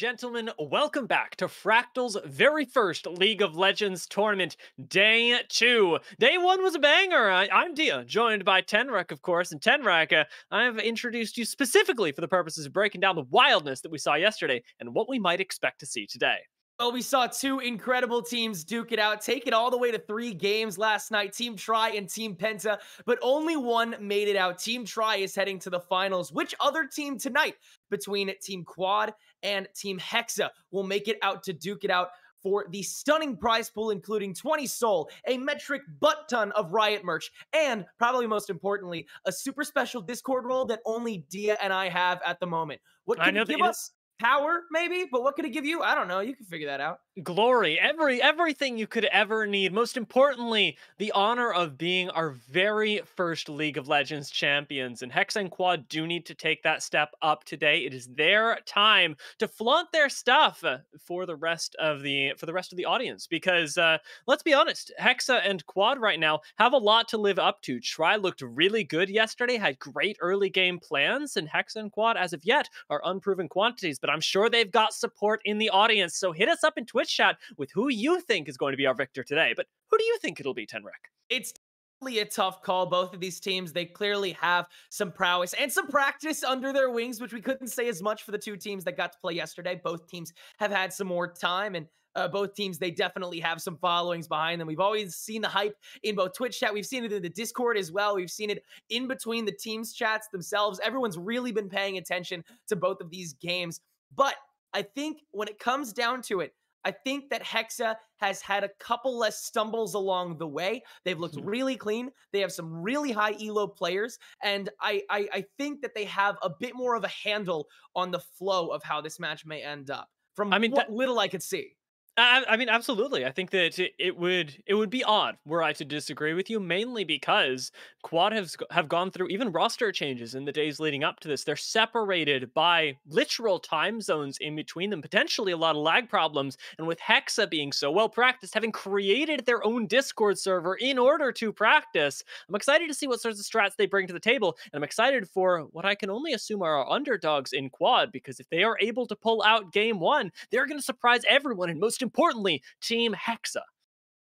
Gentlemen, welcome back to Fractal's very first League of Legends tournament, day two. Day one was a banger. I, am Dia, joined by Tenrek, of course. And Tenrek, uh, I've introduced you specifically for the purposes of breaking down the wildness that we saw yesterday and what we might expect to see today. Well, we saw two incredible teams duke it out, take it all the way to three games last night Team Tri and Team Penta, but only one made it out. Team Tri is heading to the finals. Which other team tonight between Team Quad and Team Hexa will make it out to duke it out? For the stunning prize pool, including 20 SOL, a metric butt ton of Riot merch, and probably most importantly, a super special Discord role that only Dia and I have at the moment. What can you give us? Power maybe but what could it give you? I don't know you can figure that out glory every everything you could ever need. Most importantly the honor of being our very first league of legends champions. And hex and quad do need to take that step up today. It is their time to flaunt their stuff uh, for the rest of the for the rest of the audience. Because uh, let's be honest hexa and quad right now have a lot to live up to. Tri looked really good yesterday had great early game plans and hexa and quad as of yet are unproven quantities. But i'm sure they've got support in the audience. So hit us up in twitch chat with who you think is going to be our victor today. But who do you think it'll be, Tenrek? It's definitely a tough call. Both of these teams, they clearly have some prowess and some practice under their wings, which we couldn't say as much for the two teams that got to play yesterday. Both teams have had some more time and uh, both teams, they definitely have some followings behind them. We've always seen the hype in both Twitch chat. We've seen it in the Discord as well. We've seen it in between the teams' chats themselves. Everyone's really been paying attention to both of these games. But I think when it comes down to it, I think that Hexa has had a couple less stumbles along the way. They've looked mm-hmm. really clean. They have some really high elo players, and I, I I think that they have a bit more of a handle on the flow of how this match may end up. From I mean, what that, little I could see. I, I mean, absolutely. I think that it, would it would be odd were I to disagree with you, mainly because Quad has have gone through even roster changes in the days leading up to this. They're separated by literal time zones in between them, potentially a lot of lag problems. And with Hexa being so well practiced, having created their own Discord server in order to practice, I'm excited to see what sorts of strats they bring to the table, and I'm excited for what I can only assume are our underdogs in Quad because if they are able to pull out Game One, they're going to surprise everyone, and most importantly, Team Hexa.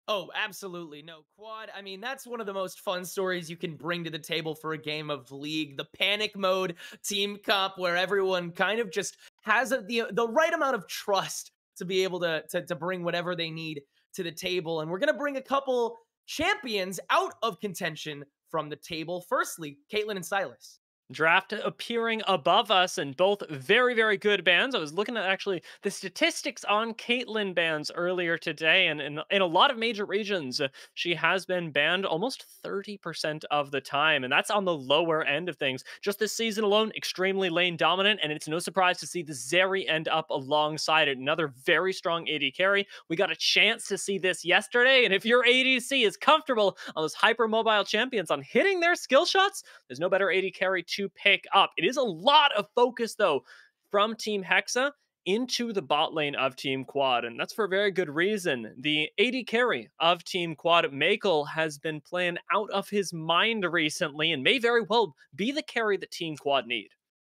Oh, absolutely. No, quad. I mean, that's one of the most fun stories you can bring to the table for a game of League. The panic mode team cup where everyone kind of just has a, the the right amount of trust to be able to, to to bring whatever they need to the table. And we're going to bring a couple champions out of contention from the table. Firstly, Caitlyn and Sylas draft appearing above us and both very very good bands. I was looking at actually the statistics on caitlyn bands earlier today and in, in a lot of major regions uh, she has been banned almost 30% of the time and that's on the lower end of things. Just this season alone extremely lane dominant and it's no surprise to see the zeri end up alongside it. Another very strong ad carry. We got a chance to see this yesterday and if your adc is comfortable on those hypermobile champions on hitting their skill shots there's no better ad carry to to pick up. It is a lot of focus, though, from Team Hexa into the bot lane of Team Quad, and that's for a very good reason. The AD carry of Team Quad, Makel, has been playing out of his mind recently and may very well be the carry that Team Quad need.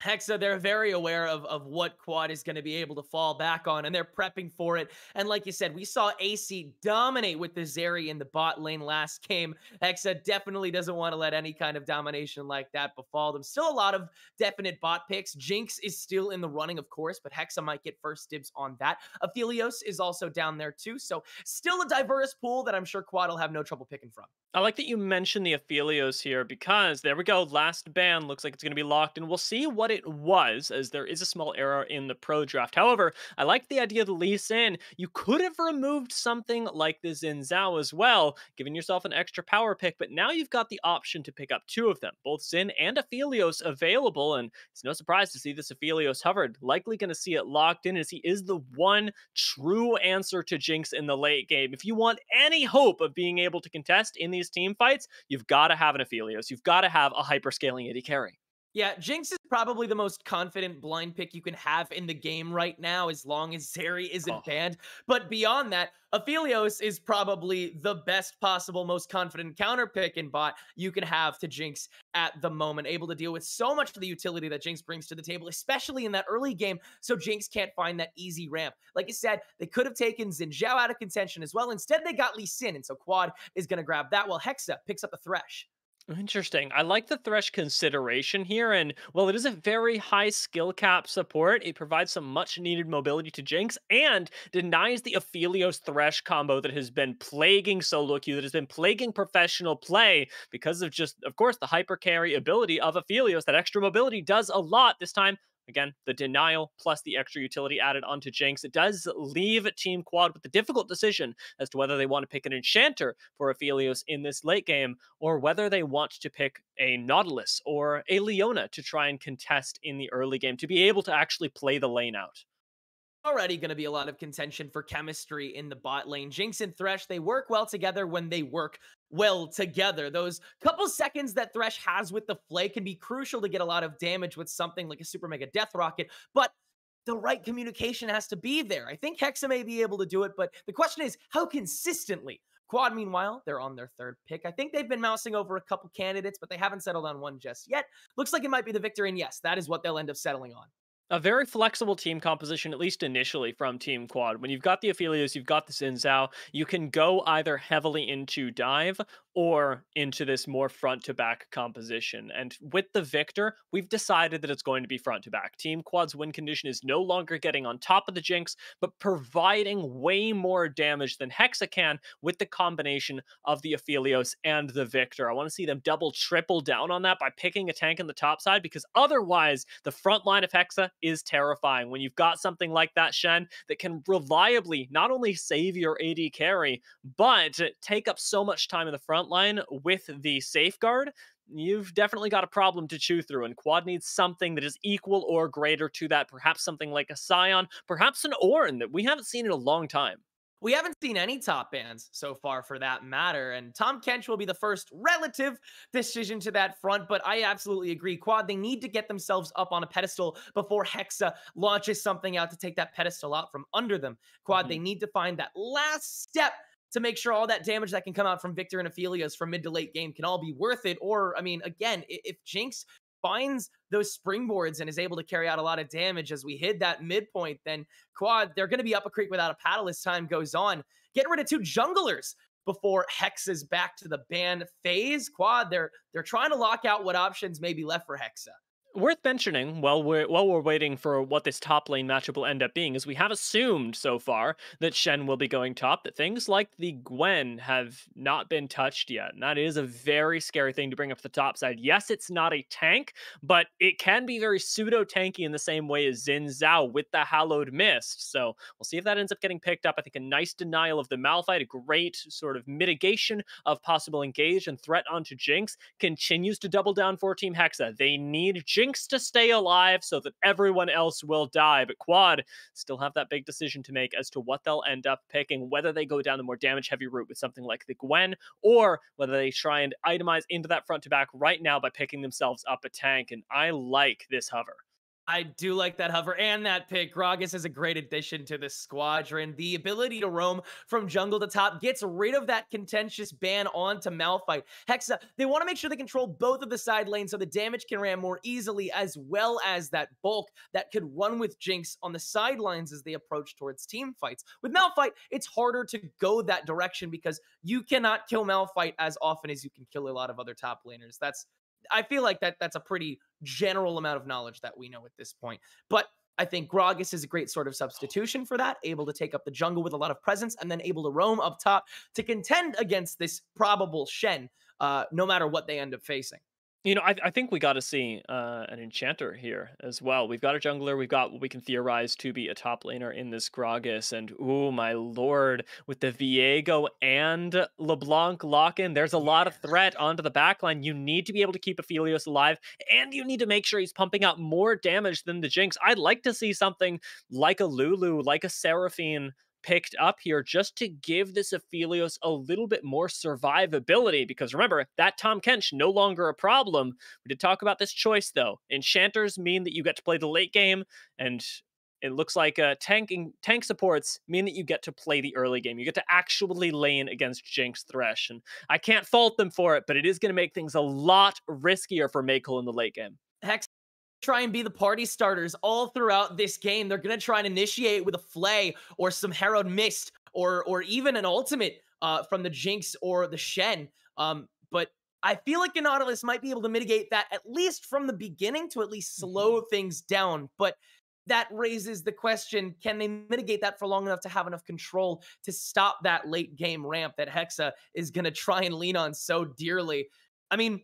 Hexa, they're very aware of, of what Quad is going to be able to fall back on, and they're prepping for it. And like you said, we saw AC dominate with the Zeri in the bot lane last game. Hexa definitely doesn't want to let any kind of domination like that befall them. Still a lot of definite bot picks. Jinx is still in the running, of course, but Hexa might get first dibs on that. Aphelios is also down there too, so still a diverse pool that I'm sure Quad will have no trouble picking from. I like that you mentioned the Aphelios here because there we go. Last ban looks like it's going to be locked, and we'll see what it was, as there is a small error in the pro draft. However, I like the idea of the Lee Sin. You could have removed something like the Xin Zhao as well, giving yourself an extra power pick, but now you've got the option to pick up two of them, both Xin and Aphelios available, and it's no surprise to see this Aphelios hovered. Likely going to see it locked in as he is the one true answer to Jinx in the late game. If you want any hope of being able to contest in these team fights, you've got to have an Aphelios. You've got to have a hyperscaling AD carry. Yeah, Jinx is probably the most confident blind pick you can have in the game right now, as long as Zeri isn't Oh. banned. But beyond that, Aphelios is probably the best possible, most confident counter pick and bot you can have to Jinx at the moment, able to deal with so much of the utility that Jinx brings to the table, especially in that early game, so Jinx can't find that easy ramp. Like I said, they could have taken Xin Zhao out of contention as well. Instead, they got Lee Sin, and so Quad is going to grab that while Hexa picks up a Thresh. Interesting. I like the Thresh consideration here, and while it is a very high skill cap support, it provides some much needed mobility to Jinx and denies the Aphelios Thresh combo that has been plaguing solo queue, that has been plaguing professional play because of just, of course, the hyper carry ability of Aphelios. That extra mobility does a lot this time. Again, the denial plus the extra utility added onto Jinx. It does leave Team Quad with the difficult decision as to whether they want to pick an Enchanter for Aphelios in this late game or whether they want to pick a Nautilus or a Leona to try and contest in the early game to be able to actually play the lane out. Already going to be a lot of contention for chemistry in the bot lane. Jinx and Thresh, they work well together when they work well together. Those couple seconds that Thresh has with the Flay can be crucial to get a lot of damage with something like a Super Mega Death Rocket, but the right communication has to be there. I think Hexa may be able to do it, but the question is how consistently? Quad, meanwhile, they're on their third pick. I think they've been mousing over a couple candidates, but they haven't settled on one just yet. Looks like it might be the Viktor, and yes, that is what they'll end up settling on a very flexible team composition, at least initially, from Team Quad. When you've got the Aphelios, you've got the Xin Zhao, you can go either heavily into dive or into this more front to back composition. And with the Viktor, we've decided that it's going to be front to back. Team Quad's win condition is no longer getting on top of the Jinx, but providing way more damage than Hexa can with the combination of the Aphelios and the Viktor. I want to see them double, triple down on that by picking a tank in the top side because otherwise, the front line of Hexa is terrifying. When you've got something like that, Shen, that can reliably not only save your AD carry, but take up so much time in the front line with the safeguard, you've definitely got a problem to chew through. And Quad needs something that is equal or greater to that. Perhaps something like a Sion, perhaps an Ornn that we haven't seen in a long time. We haven't seen any top bans so far for that matter, and Tahm Kench will be the first relative decision to that front, but I absolutely agree. Quad, they need to get themselves up on a pedestal before Hexa launches something out to take that pedestal out from under them. Quad, mm-hmm. they need to find that last step to make sure all that damage that can come out from Viktor and Aphelios from mid to late game can all be worth it. Or, I mean, again, if Jinx finds those springboards and is able to carry out a lot of damage as we hit that midpoint, then Quad, they're going to be up a creek without a paddle as time goes on. Get rid of two junglers before Hex is back to the ban phase. Quad, they're they're trying to lock out what options may be left for Hexa worth mentioning while we're while we're waiting for what this top lane matchup will end up being is we have assumed so far that Shen will be going top, that things like the Gwen have not been touched yet. And that is a very scary thing to bring up the top side. Yes, it's not a tank, but it can be very pseudo tanky in the same way as Xin Zhao with the Hallowed Mist. So we'll see if that ends up getting picked up. I think a nice denial of the Malphite, a great sort of mitigation of possible engage and threat onto Jinx, continues to double down for Team Hexa. They need Jinx Jinx to stay alive so that everyone else will die. But Quad still have that big decision to make as to what they'll end up picking, whether they go down the more damage heavy route with something like the Gwen, or whether they try and itemize into that front to back right now by picking themselves up a tank. And I like this hover. I do like that hover and that pick. Gragas is a great addition to the squadron. The ability to roam from jungle to top gets rid of that contentious ban onto Malphite. Hexa, uh, they want to make sure they control both of the side lanes so the damage can ram more easily, as well as that bulk that could run with Jinx on the sidelines as they approach towards team fights. With Malphite, it's harder to go that direction because you cannot kill Malphite as often as you can kill a lot of other top laners. That's I feel like that that's a pretty general amount of knowledge that we know at this point. But I think Gragas is a great sort of substitution for that, able to take up the jungle with a lot of presence and then able to roam up top to contend against this probable Shen, uh, no matter what they end up facing. You know, I, I think we got to see uh, an enchanter here as well. We've got a jungler. We've got what we can theorize to be a top laner in this Gragas. And oh my lord, with the Viego and LeBlanc lock in, there's a lot of threat onto the backline. You need to be able to keep Aphelios alive, and you need to make sure he's pumping out more damage than the Jinx. I'd like to see something like a Lulu, like a Seraphine picked up here just to give this Aphelios a little bit more survivability. Because remember, that Tahm Kench no longer a problem. We did talk about this choice though. Enchanters mean that you get to play the late game, and it looks like uh, tanking tank supports mean that you get to play the early game. You get to actually lane against Jinx Thresh, and I can't fault them for it, but it is going to make things a lot riskier for Meikel in the late game. Hex try and be the party starters all throughout this game. They're gonna try and initiate with a Flay or some Herald Mist or or even an ultimate uh, from the Jinx or the Shen. Um, but I feel like a Nautilus might be able to mitigate that at least from the beginning to at least slow mm-hmm. things down. But that raises the question can they mitigate that for long enough to have enough control to stop that late game ramp that Hexa is going to try and lean on so dearly? I mean,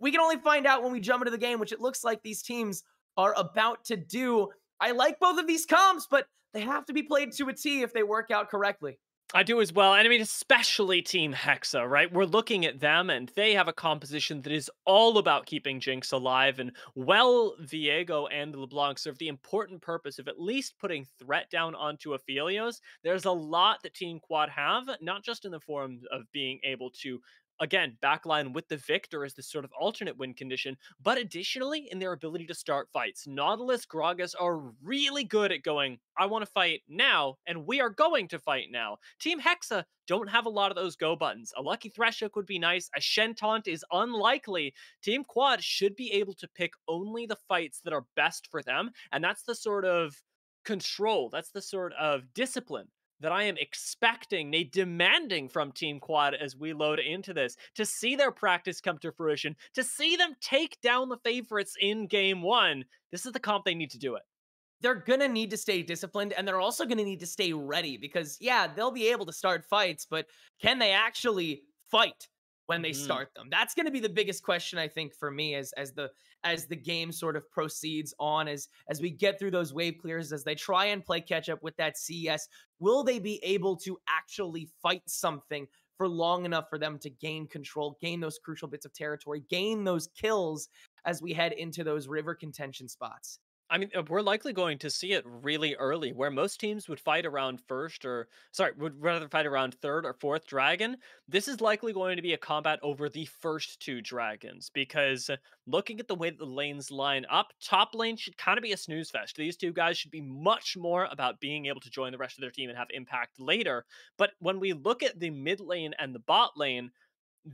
we can only find out when we jump into the game, which it looks like these teams are about to do. I like both of these comps, but they have to be played to a T if they work out correctly. I do as well. And I mean, especially Team Hexa, right? We're looking at them and they have a composition that is all about keeping Jinx alive. And well, Viego and LeBlanc serve the important purpose of at least putting threat down onto Aphelios. There's a lot that Team Quad have, not just in the form of being able to again, backline with the Viktor as this sort of alternate win condition, but additionally in their ability to start fights. Nautilus, Gragas are really good at going, I want to fight now, and we are going to fight now. Team Hexa don't have a lot of those go buttons. A Lucky Thresh Hook would be nice. A Shen Taunt is unlikely. Team Quad should be able to pick only the fights that are best for them, and that's the sort of control, that's the sort of discipline that I am expecting, nay, demanding from Team Quad as we load into this to see their practice come to fruition, to see them take down the favorites in game one. This is the comp they need to do it. They're going to need to stay disciplined and they're also going to need to stay ready because, yeah, they'll be able to start fights, but can they actually fight? When they mm. start them. That's going to be the biggest question I think for me as as the as the game sort of proceeds on as as we get through those wave clears as they try and play catch up with that CS. Will they be able to actually fight something for long enough for them to gain control, gain those crucial bits of territory, gain those kills as we head into those river contention spots? I mean, uh, we're likely going to see it really early, where most teams would fight around first or, sorry, would rather fight around third or fourth dragon. This is likely going to be a combat over the first two dragons, because uh, looking at the way that the lanes line up, top lane should kind of be a snooze fest. These two guys should be much more about being able to join the rest of their team and have impact later. But when we look at the mid lane and the bot lane,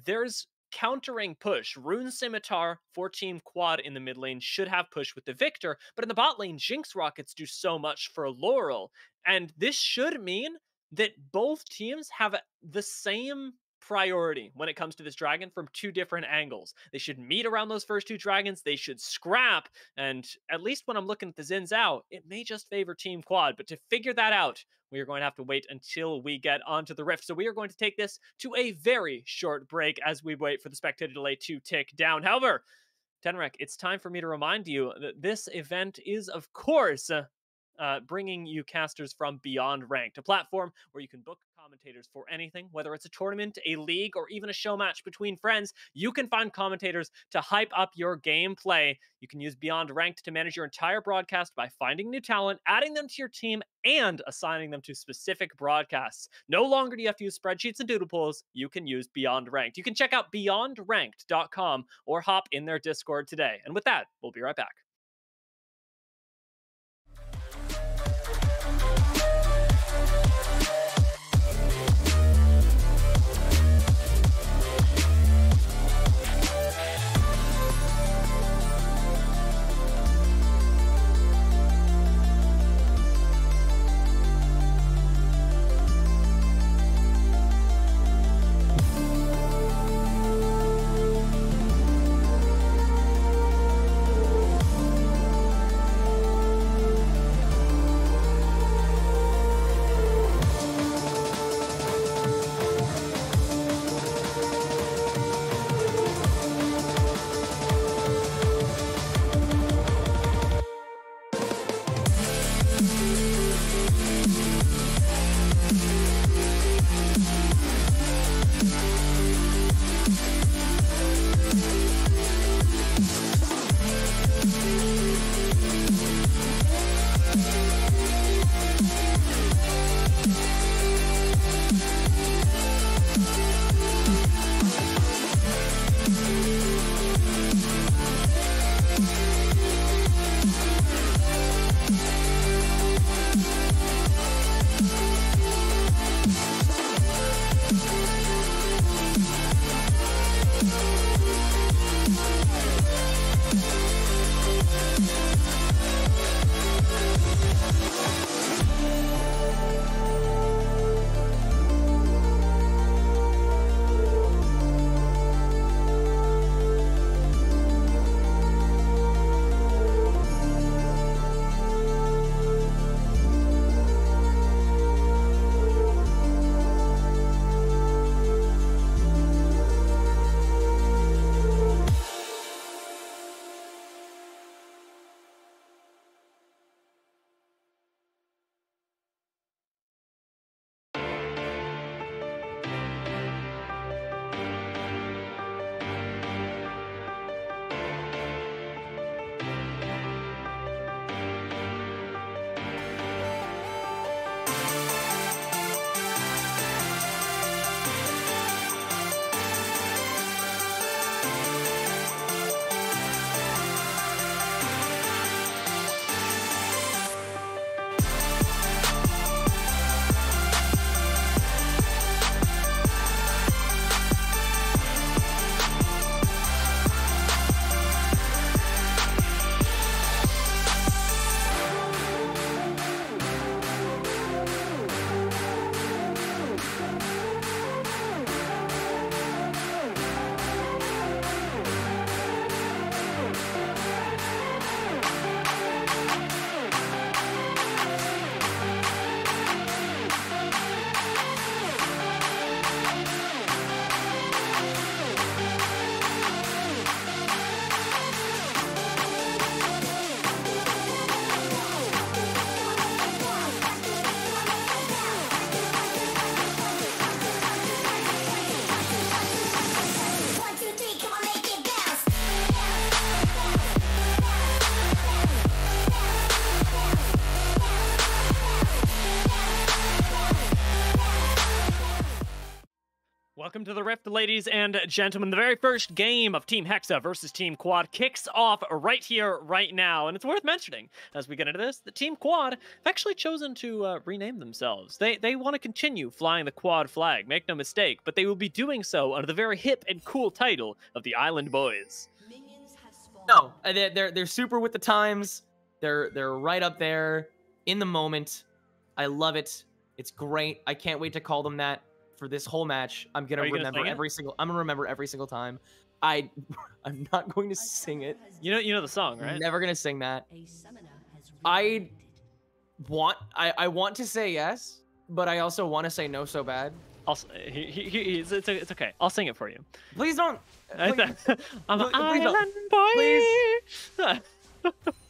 there's countering push. Rune Scimitar for Team Quad in the mid lane should have push with the Viktor, but in the bot lane, Jinx Rockets do so much for Laurel. And this should mean that both teams have the same priority when it comes to this dragon from two different angles. They should meet around those first two dragons. They should scrap. And at least when I'm looking at the Zins out, it may just favor Team Quad. But to figure that out, we are going to have to wait until we get onto the rift. So we are going to take this to a very short break as we wait for the spectator delay to tick down. However, Tenrek, it's time for me to remind you that this event is, of course, uh, bringing you casters from Beyond Ranked, a platform where you can book commentators for anything, whether it's a tournament, a league, or even a show match between friends. You can find commentators to hype up your gameplay. You can use Beyond Ranked to manage your entire broadcast by finding new talent, adding them to your team, and assigning them to specific broadcasts. No longer do you have to use spreadsheets and doodle pools. You can use Beyond Ranked. You can check out beyondranked.com or hop in their Discord today. And with that, we'll be right back. Welcome to the Rift, ladies and gentlemen. The very first game of Team Hexa versus Team Quad kicks off right here, right now. And it's worth mentioning, as we get into this, the Team Quad have actually chosen to uh, rename themselves. They, they want to continue flying the Quad flag, make no mistake, but they will be doing so under the very hip and cool title of the Island Boys. No, uh, they're, they're, they're super with the times. They're, they're right up there in the moment. I love it. It's great. I can't wait to call them that for this whole match. I'm gonna Are you gonna remember it? every single. I'm gonna remember every single time. I, I'm not going to sing it. You know, you know the song, right? Never gonna sing that. I want. I, I want to say yes, but I also want to say no so bad. I'll, s- he, he, he, it's, it's, it's okay. I'll sing it for you. Please don't. I please- th- I'm an please don't. island boy.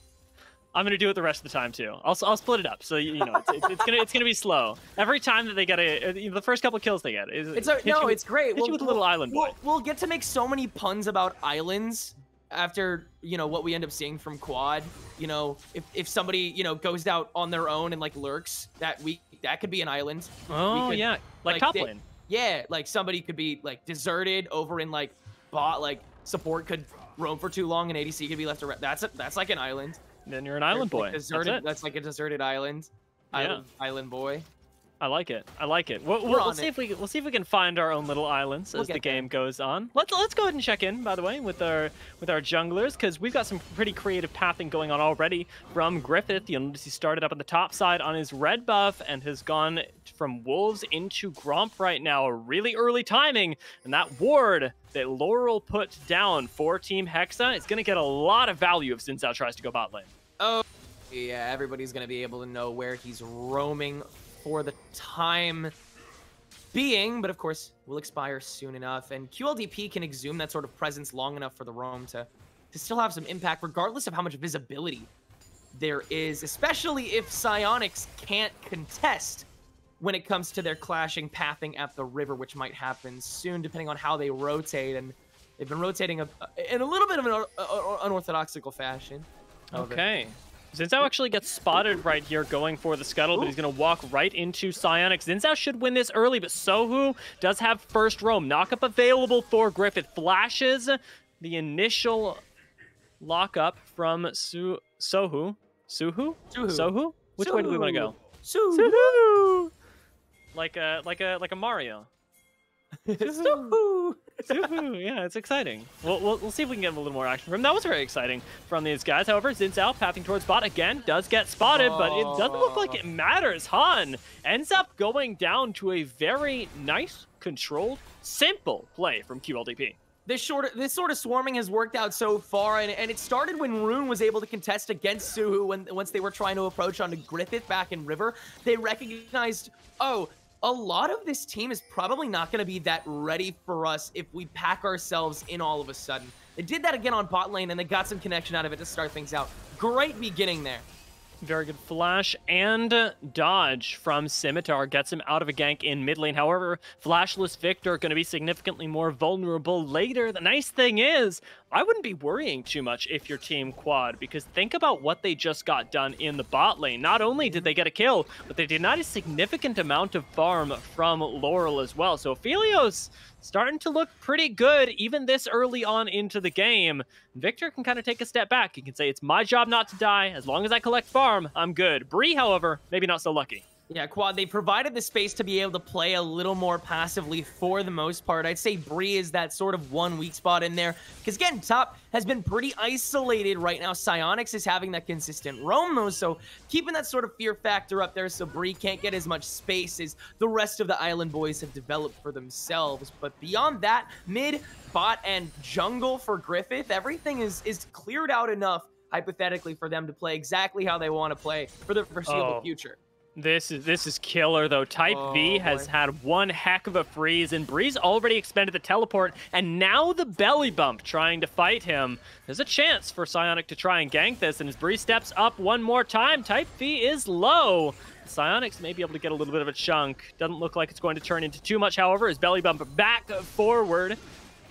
I'm gonna do it the rest of the time too. I'll, I'll split it up so you, you know it's, it's, it's gonna it's gonna be slow. Every time that they get a uh, you know, the first couple kills they get is It's a, no, with- it's great. you with a little island boy. We'll, we'll get to make so many puns about islands after you know what we end up seeing from Quad. You know, if if somebody you know goes out on their own and like lurks, that we that could be an island. Oh could- yeah, like, like, lane. Yeah, like somebody could be like deserted over in like bot like support could roam for too long and ADC could be left around. That's a, that's like an island. Then you're an island Like, boy. That's deserted. it. That's, like a deserted island. Yeah. Island, island boy. I like it. I like it. We'll, we'll, we'll see it. if we can- we'll see if we can find our own little islands We'll as the get there. game goes on. Let's let's go ahead and check in, by the way, with our with our junglers because we've got some pretty creative pathing going on already from Griffith. You'll notice he started up on the top side on his red buff and has gone from wolves into Gromp right now. A really early timing, and that ward that Laurel put down for Team Hexa is going to get a lot of value if Xin tries to go bot lane. Oh, yeah, everybody's gonna be able to know where he's roaming for the time being, but of course will expire soon enough. And QLDP can exhume that sort of presence long enough for the roam to to still have some impact, regardless of how much visibility there is, especially if Psionics can't contest when it comes to their clashing pathing at the river, which might happen soon, depending on how they rotate. And they've been rotating a, in a little bit of an un- un- unorthodoxical fashion. However, Okay. Xin Zhao actually gets spotted right here going for the scuttle, but he's going to walk right into Psionic. Xin Zhao should win this early, but Sohu does have first roam. Knockup available for Griffith. Flashes the initial lockup from Su- Sohu. Suhu? Suhu. Sohu? Which way do we want to go? Suhu. Suhu! Like a like a like a Mario. Suhu. Yeah, it's exciting. We'll, we'll, we'll see if we can get a little more action from him. That was very exciting from these guys. However, Xin Zhao pathing towards bot again does get spotted, but it doesn't look like it oh. matters. Han ends up going down to a very nice, controlled, simple play from QLDP. This short, this sort of swarming has worked out so far, and, and it started when Rune was able to contest against Suhu when once they were trying to approach onto Griffith back in River. They recognized, oh, a lot of this team is probably not going to be that ready for us if we pack ourselves in all of a sudden. They did that again on bot lane, and they got some connection out of it to start things out. Great beginning there. Very good flash and dodge from Scimitar gets him out of a gank in mid lane. However, flashless Viktor going to be significantly more vulnerable later. The nice thing is, I wouldn't be worrying too much if your team quad because think about what they just got done in the bot lane. Not only did they get a kill, but they denied a significant amount of farm from Laurel as well. So Aphelios starting to look pretty good even this early on into the game. Viktor can kind of take a step back. He can say, it's my job not to die. As long as I collect farm, I'm good. Bree, however, maybe not so lucky. Yeah, Quad, they provided the space to be able to play a little more passively for the most part. I'd say Bree is that sort of one weak spot in there. Because again, top has been pretty isolated right now. Psionics is having that consistent roam though, so keeping that sort of fear factor up there so Bree can't get as much space as the rest of the Island Boys have developed for themselves. But beyond that, mid, bot, and jungle for Griffith, everything is, is cleared out enough, hypothetically, for them to play exactly how they want to play for the foreseeable Oh. future. This is this is killer though. Type V Oh, has boy. had one heck of a freeze, and Breeze already expended the teleport, and now the belly bump trying to fight him. There's a chance for Psionic to try and gank this, and as Breeze steps up one more time, Type V is low. Psionics may be able to get a little bit of a chunk. Doesn't look like it's going to turn into too much, however, his belly bump back forward.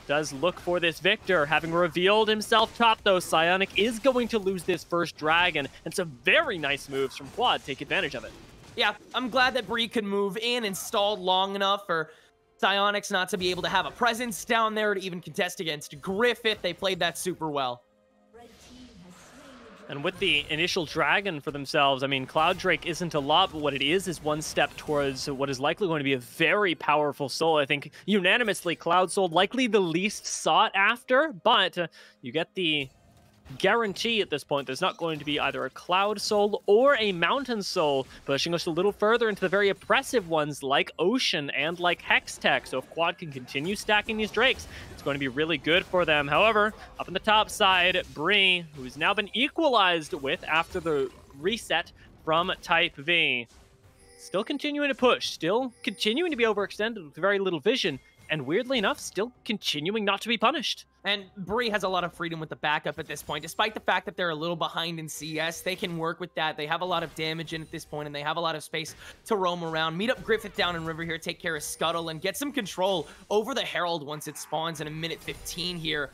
Does look for this Viktor. Having revealed himself top, though, Psionic is going to lose this first dragon, and some very nice moves from Quad take advantage of it. Yeah, I'm glad that Bree could move in and stalled long enough for Psyonix not to be able to have a presence down there to even contest against Griffith. They played that super well. And with the initial dragon for themselves, I mean, Cloud Drake isn't a lot, but what it is is one step towards what is likely going to be a very powerful soul. I think unanimously, Cloud Soul likely the least sought after, but uh, you get the guarantee at this point there's not going to be either a Cloud Soul or a Mountain Soul, pushing us a little further into the very oppressive ones like Ocean and like Hextech. So if Quad can continue stacking these Drakes, it's going to be really good for them. However, up in the top side, Bree, who's now been equalized with after the reset from Type V, still continuing to push, still continuing to be overextended with very little vision, and weirdly enough, still continuing not to be punished. And Bree has a lot of freedom with the backup at this point. Despite the fact that they're a little behind in CS, they can work with that. They have a lot of damage in at this point, and they have a lot of space to roam around. Meet up Griffith down in River here, take care of Scuttle, and get some control over the Herald once it spawns in a minute 15 here.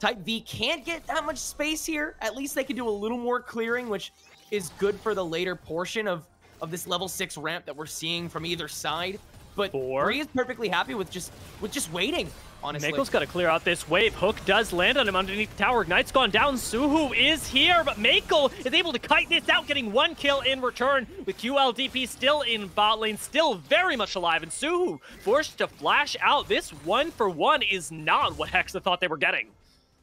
Type V can't get that much space here. At least they can do a little more clearing, which is good for the later portion of, of this level 6 ramp that we're seeing from either side. But Four. Bree is perfectly happy with just with just waiting, honestly. Mako's got to clear out this wave. Hook does land on him underneath the tower. Ignite's gone down. Suhu is here, but Mako is able to kite this out, getting one kill in return with QLDP still in bot lane, still very much alive. And Suhu forced to flash out. This one for one is not what Hexa thought they were getting.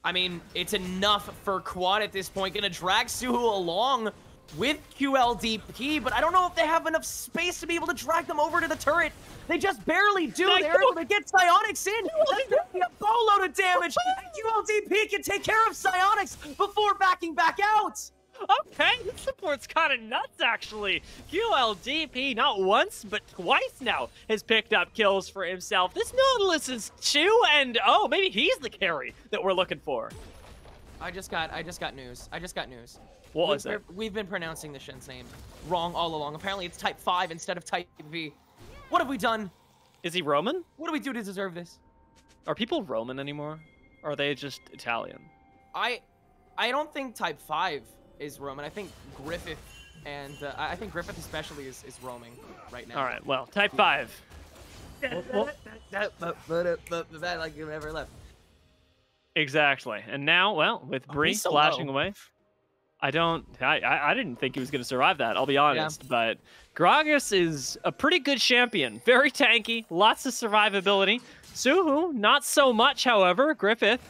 I mean, it's enough for Quad at this point. Gonna drag Suhu along with QLDP, but I don't know if they have enough space to be able to drag them over to the turret. They just barely do. I They're know. able to get Psyonix in. That's doing a boatload of damage. And QLDP can take care of Psyonix before backing back out. Okay, this support's kind of nuts, actually. QLDP, not once, but twice now, has picked up kills for himself. This Nautilus is 2 and oh, maybe he's the carry that we're looking for. I just got, I just got news. I just got news. What we've, was it? We've been pronouncing the Shen's name wrong all along. Apparently, it's Type 5 instead of Type V. What have we done? Is he Roman? What do we do to deserve this? Are people Roman anymore? Or are they just Italian? I, I don't think Type 5 is Roman. I think Griffith and uh, I I think Griffith especially is, is roaming right now. All right, well, type 5. that like you never left. Exactly. And now, well, with Oh, Bree he's so flashing low. away, I don't, I, I, didn't think he was going to survive that, I'll be honest. But Gragas is a pretty good champion. Very tanky, lots of survivability. Suhu, not so much, however. Griffith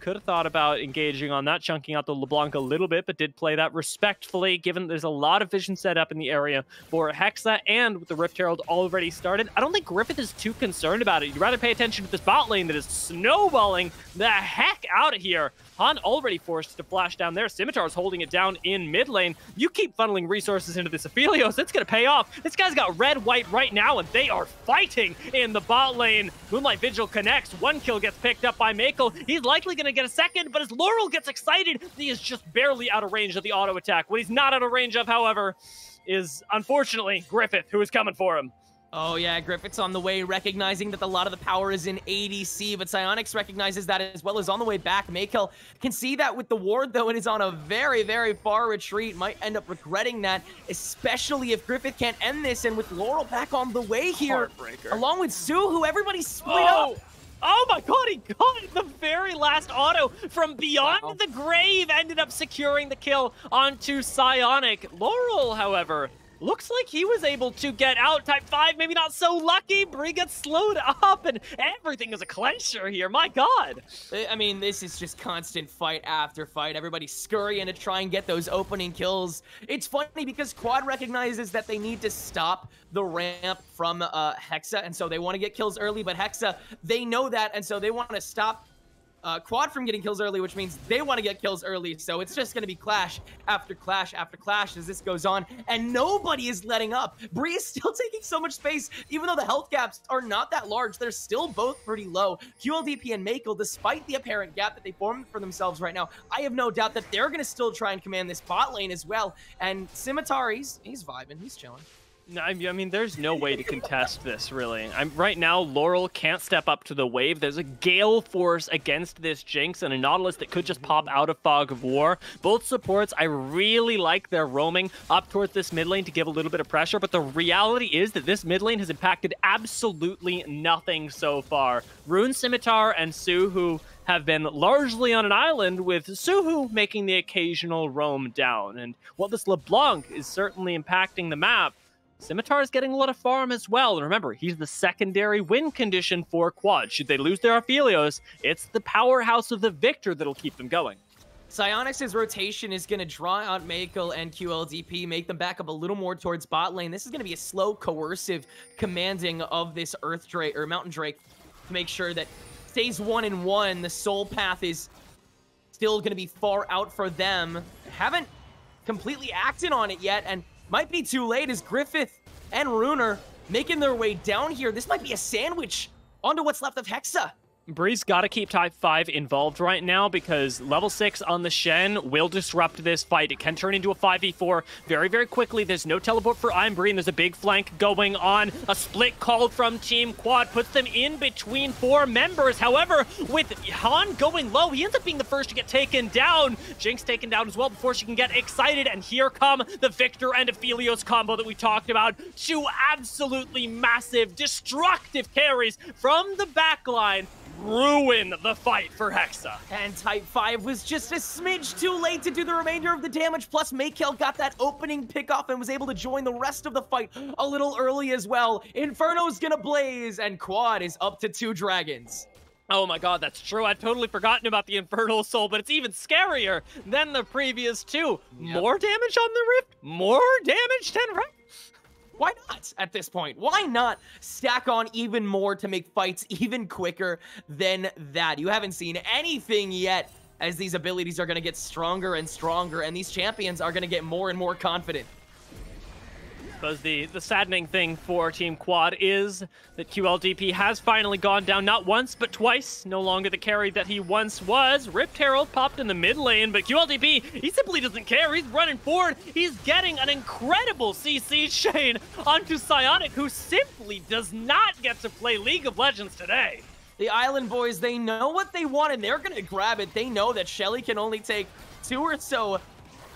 could have thought about engaging on that, chunking out the LeBlanc a little bit, but did play that respectfully, given there's a lot of vision set up in the area for Hexa, and with the Rift Herald already started, I don't think Griffith is too concerned about it. You'd rather pay attention to this bot lane that is snowballing the heck out of here. Han already forced to flash down there. Scimitar's holding it down in mid lane. You keep funneling resources into this Aphelios, it's going to pay off. This guy's got red, white right now, and they are fighting in the bot lane. Moonlight Vigil connects. One kill gets picked up by Mako. He's likely going to get a second, but as Laurel gets excited, he is just barely out of range of the auto attack. What he's not out of range of, however, is unfortunately Griffith, who is coming for him. Oh yeah, Griffith's on the way, recognizing that a lot of the power is in ADC, but Psyonix recognizes that as well as on the way back. Makel can see that with the ward, though, and is on a very, very far retreat. Might end up regretting that, especially if Griffith can't end this, and with Laurel back on the way here, along with Sue, who everybody's split Oh! up. Oh my god, he got the very last auto from beyond Wow. the grave, ended up securing the kill onto Psionic. Laurel, however, looks like he was able to get out. Type 5, maybe not so lucky. Bree gets slowed up, and everything is a clencher here. My god. I I mean, this is just constant fight after fight. Everybody scurrying to try and get those opening kills. It's funny because Quad recognizes that they need to stop the ramp from uh, Hexa, and so they want to get kills early, but Hexa, they know that, and so they want to stop uh, Quad from getting kills early, which means they want to get kills early. So it's just going to be clash after clash after clash as this goes on, and nobody is letting up. Bree is still taking so much space, even though the health gaps are not that large. They're still both pretty low. QLDP and Mako, despite the apparent gap that they formed for themselves right now, I have no doubt that they're going to still try and command this bot lane as well. And Scimitar, he's, he's vibing, he's chilling. I mean, there's no way to contest this, really. I'm right now. Laurel can't step up to the wave. There's a gale force against this Jinx and a Nautilus that could just pop out of Fog of War. Both supports, I really like their roaming up towards this mid lane to give a little bit of pressure. But the reality is that this mid lane has impacted absolutely nothing so far. Rune Scimitar and Sue, who have been largely on an island, with Suhu making the occasional roam down. And while this LeBlanc is certainly impacting the map, Scimitar is getting a lot of farm as well. And remember, he's the secondary win condition for Quad. Should they lose their Aphelios, it's the powerhouse of the Viktor that'll keep them going. Psyonix's rotation is going to draw out Meikle and QLDP, make them back up a little more towards bot lane. This is going to be a slow, coercive commanding of this Earth Drake, or Mountain Drake, to make sure that stays one and one. The soul path is still going to be far out for them. Haven't completely acted on it yet, and might be too late as Griffith and Runer making their way down here. This might be a sandwich onto what's left of Hexa. Bree's got to keep Type 5 involved right now because level 6 on the Shen will disrupt this fight. It can turn into a 5v4 very, very quickly. There's no teleport for Iron Bree, and there's a big flank going on. A split called from Team Quad puts them in between four members. However, with Han going low, he ends up being the first to get taken down. Jinx taken down as well before she can get excited, and here come the Viktor and Aphelios combo that we talked about. Two absolutely massive, destructive carries from the backline ruin the fight for Hexa. And Type 5 was just a smidge too late to do the remainder of the damage, plus Meikle got that opening pickoff and was able to join the rest of the fight a little early as well. Inferno's gonna blaze, and Quad is up to two dragons. Oh my god, that's true. I'd totally forgotten about the Infernal Soul, but it's even scarier than the previous two. Yep. More damage on the Rift? More damage than Rift? Why not at this point? Why not stack on even more to make fights even quicker than that? You haven't seen anything yet as these abilities are going to get stronger and stronger, and these champions are going to get more and more confident suppose the, the saddening thing for Team Quad is that QLDP has finally gone down not once, but twice. No longer the carry that he once was. Rift Herald popped in the mid lane, but QLDP, he simply doesn't care. He's running forward. He's getting an incredible CC chain onto Psyonix, who simply does not get to play League of Legends today. The Island Boys, they know what they want, and they're going to grab it. They know that Shelly can only take two or so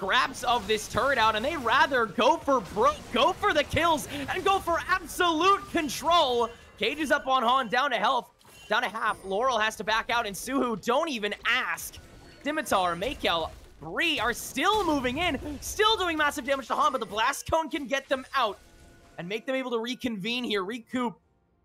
grabs of this turret out, and they rather go for broke, go for the kills, and go for absolute control. Cage is up on Han, down to health, down to half. Laurel has to back out, and Suhu, don't even ask. Dimitar, Meikle, Bree are still moving in, still doing massive damage to Han, but the Blast Cone can get them out and make them able to reconvene here, recoup,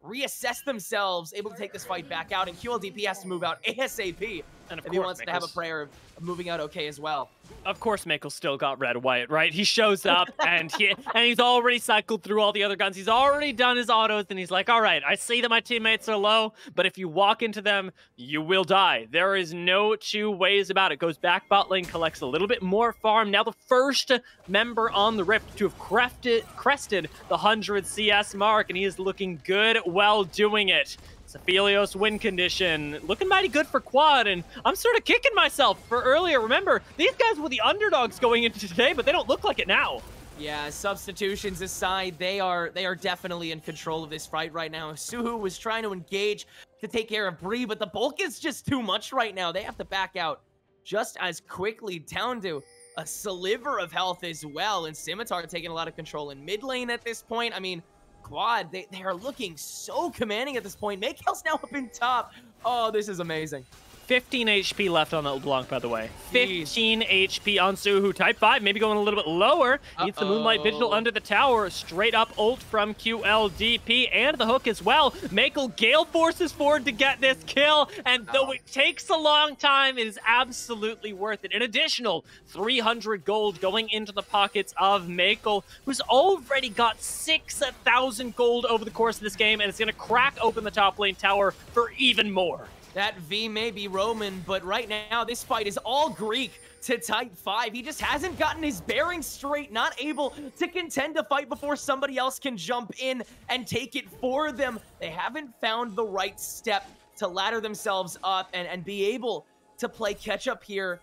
reassess themselves, able to take this fight back out, and QLDP has to move out ASAP. And of if course, he wants to have a prayer of moving out okay as well. Of course, Meikle still got red white, right? He shows up and he and he's already cycled through all the other guns. He's already done his autos, and he's like, "All right, I see that my teammates are low, but if you walk into them, you will die. There is no two ways about it." Goes back bot lane, collects a little bit more farm. Now the first member on the Rift to have crested crested the hundred CS mark, and he is looking good while doing it. Aphelios win condition. Looking mighty good for Quad, and I'm sort of kicking myself for earlier. Remember, these guys were the underdogs going into today, but they don't look like it now. Yeah, substitutions aside, they are they are definitely in control of this fight right now. Suhu was trying to engage to take care of Bree, but the bulk is just too much right now. They have to back out just as quickly down to a sliver of health as well. And Scimitar taking a lot of control in mid lane at this point. I mean, Quad, they, they are looking so commanding at this point. Meikle's now up in top. Oh, this is amazing. 15 HP left on the LeBlanc, by the way. 15 Jeez. HP on Suhu. Type 5, maybe going a little bit lower. Uh -oh. Needs the Moonlight Vigil under the tower. Straight up ult from QLDP and the hook as well. Meikle Gale forces forward to get this kill. And though oh. it takes a long time, it is absolutely worth it. An additional 300 gold going into the pockets of Meikle, who's already got 6,000 gold over the course of this game. And it's going to crack open the top lane tower for even more. That V may be Roman, but right now this fight is all Greek to Type 5. He just hasn't gotten his bearings straight, not able to contend to fight before somebody else can jump in and take it for them. They haven't found the right step to ladder themselves up and, and be able to play catch up here.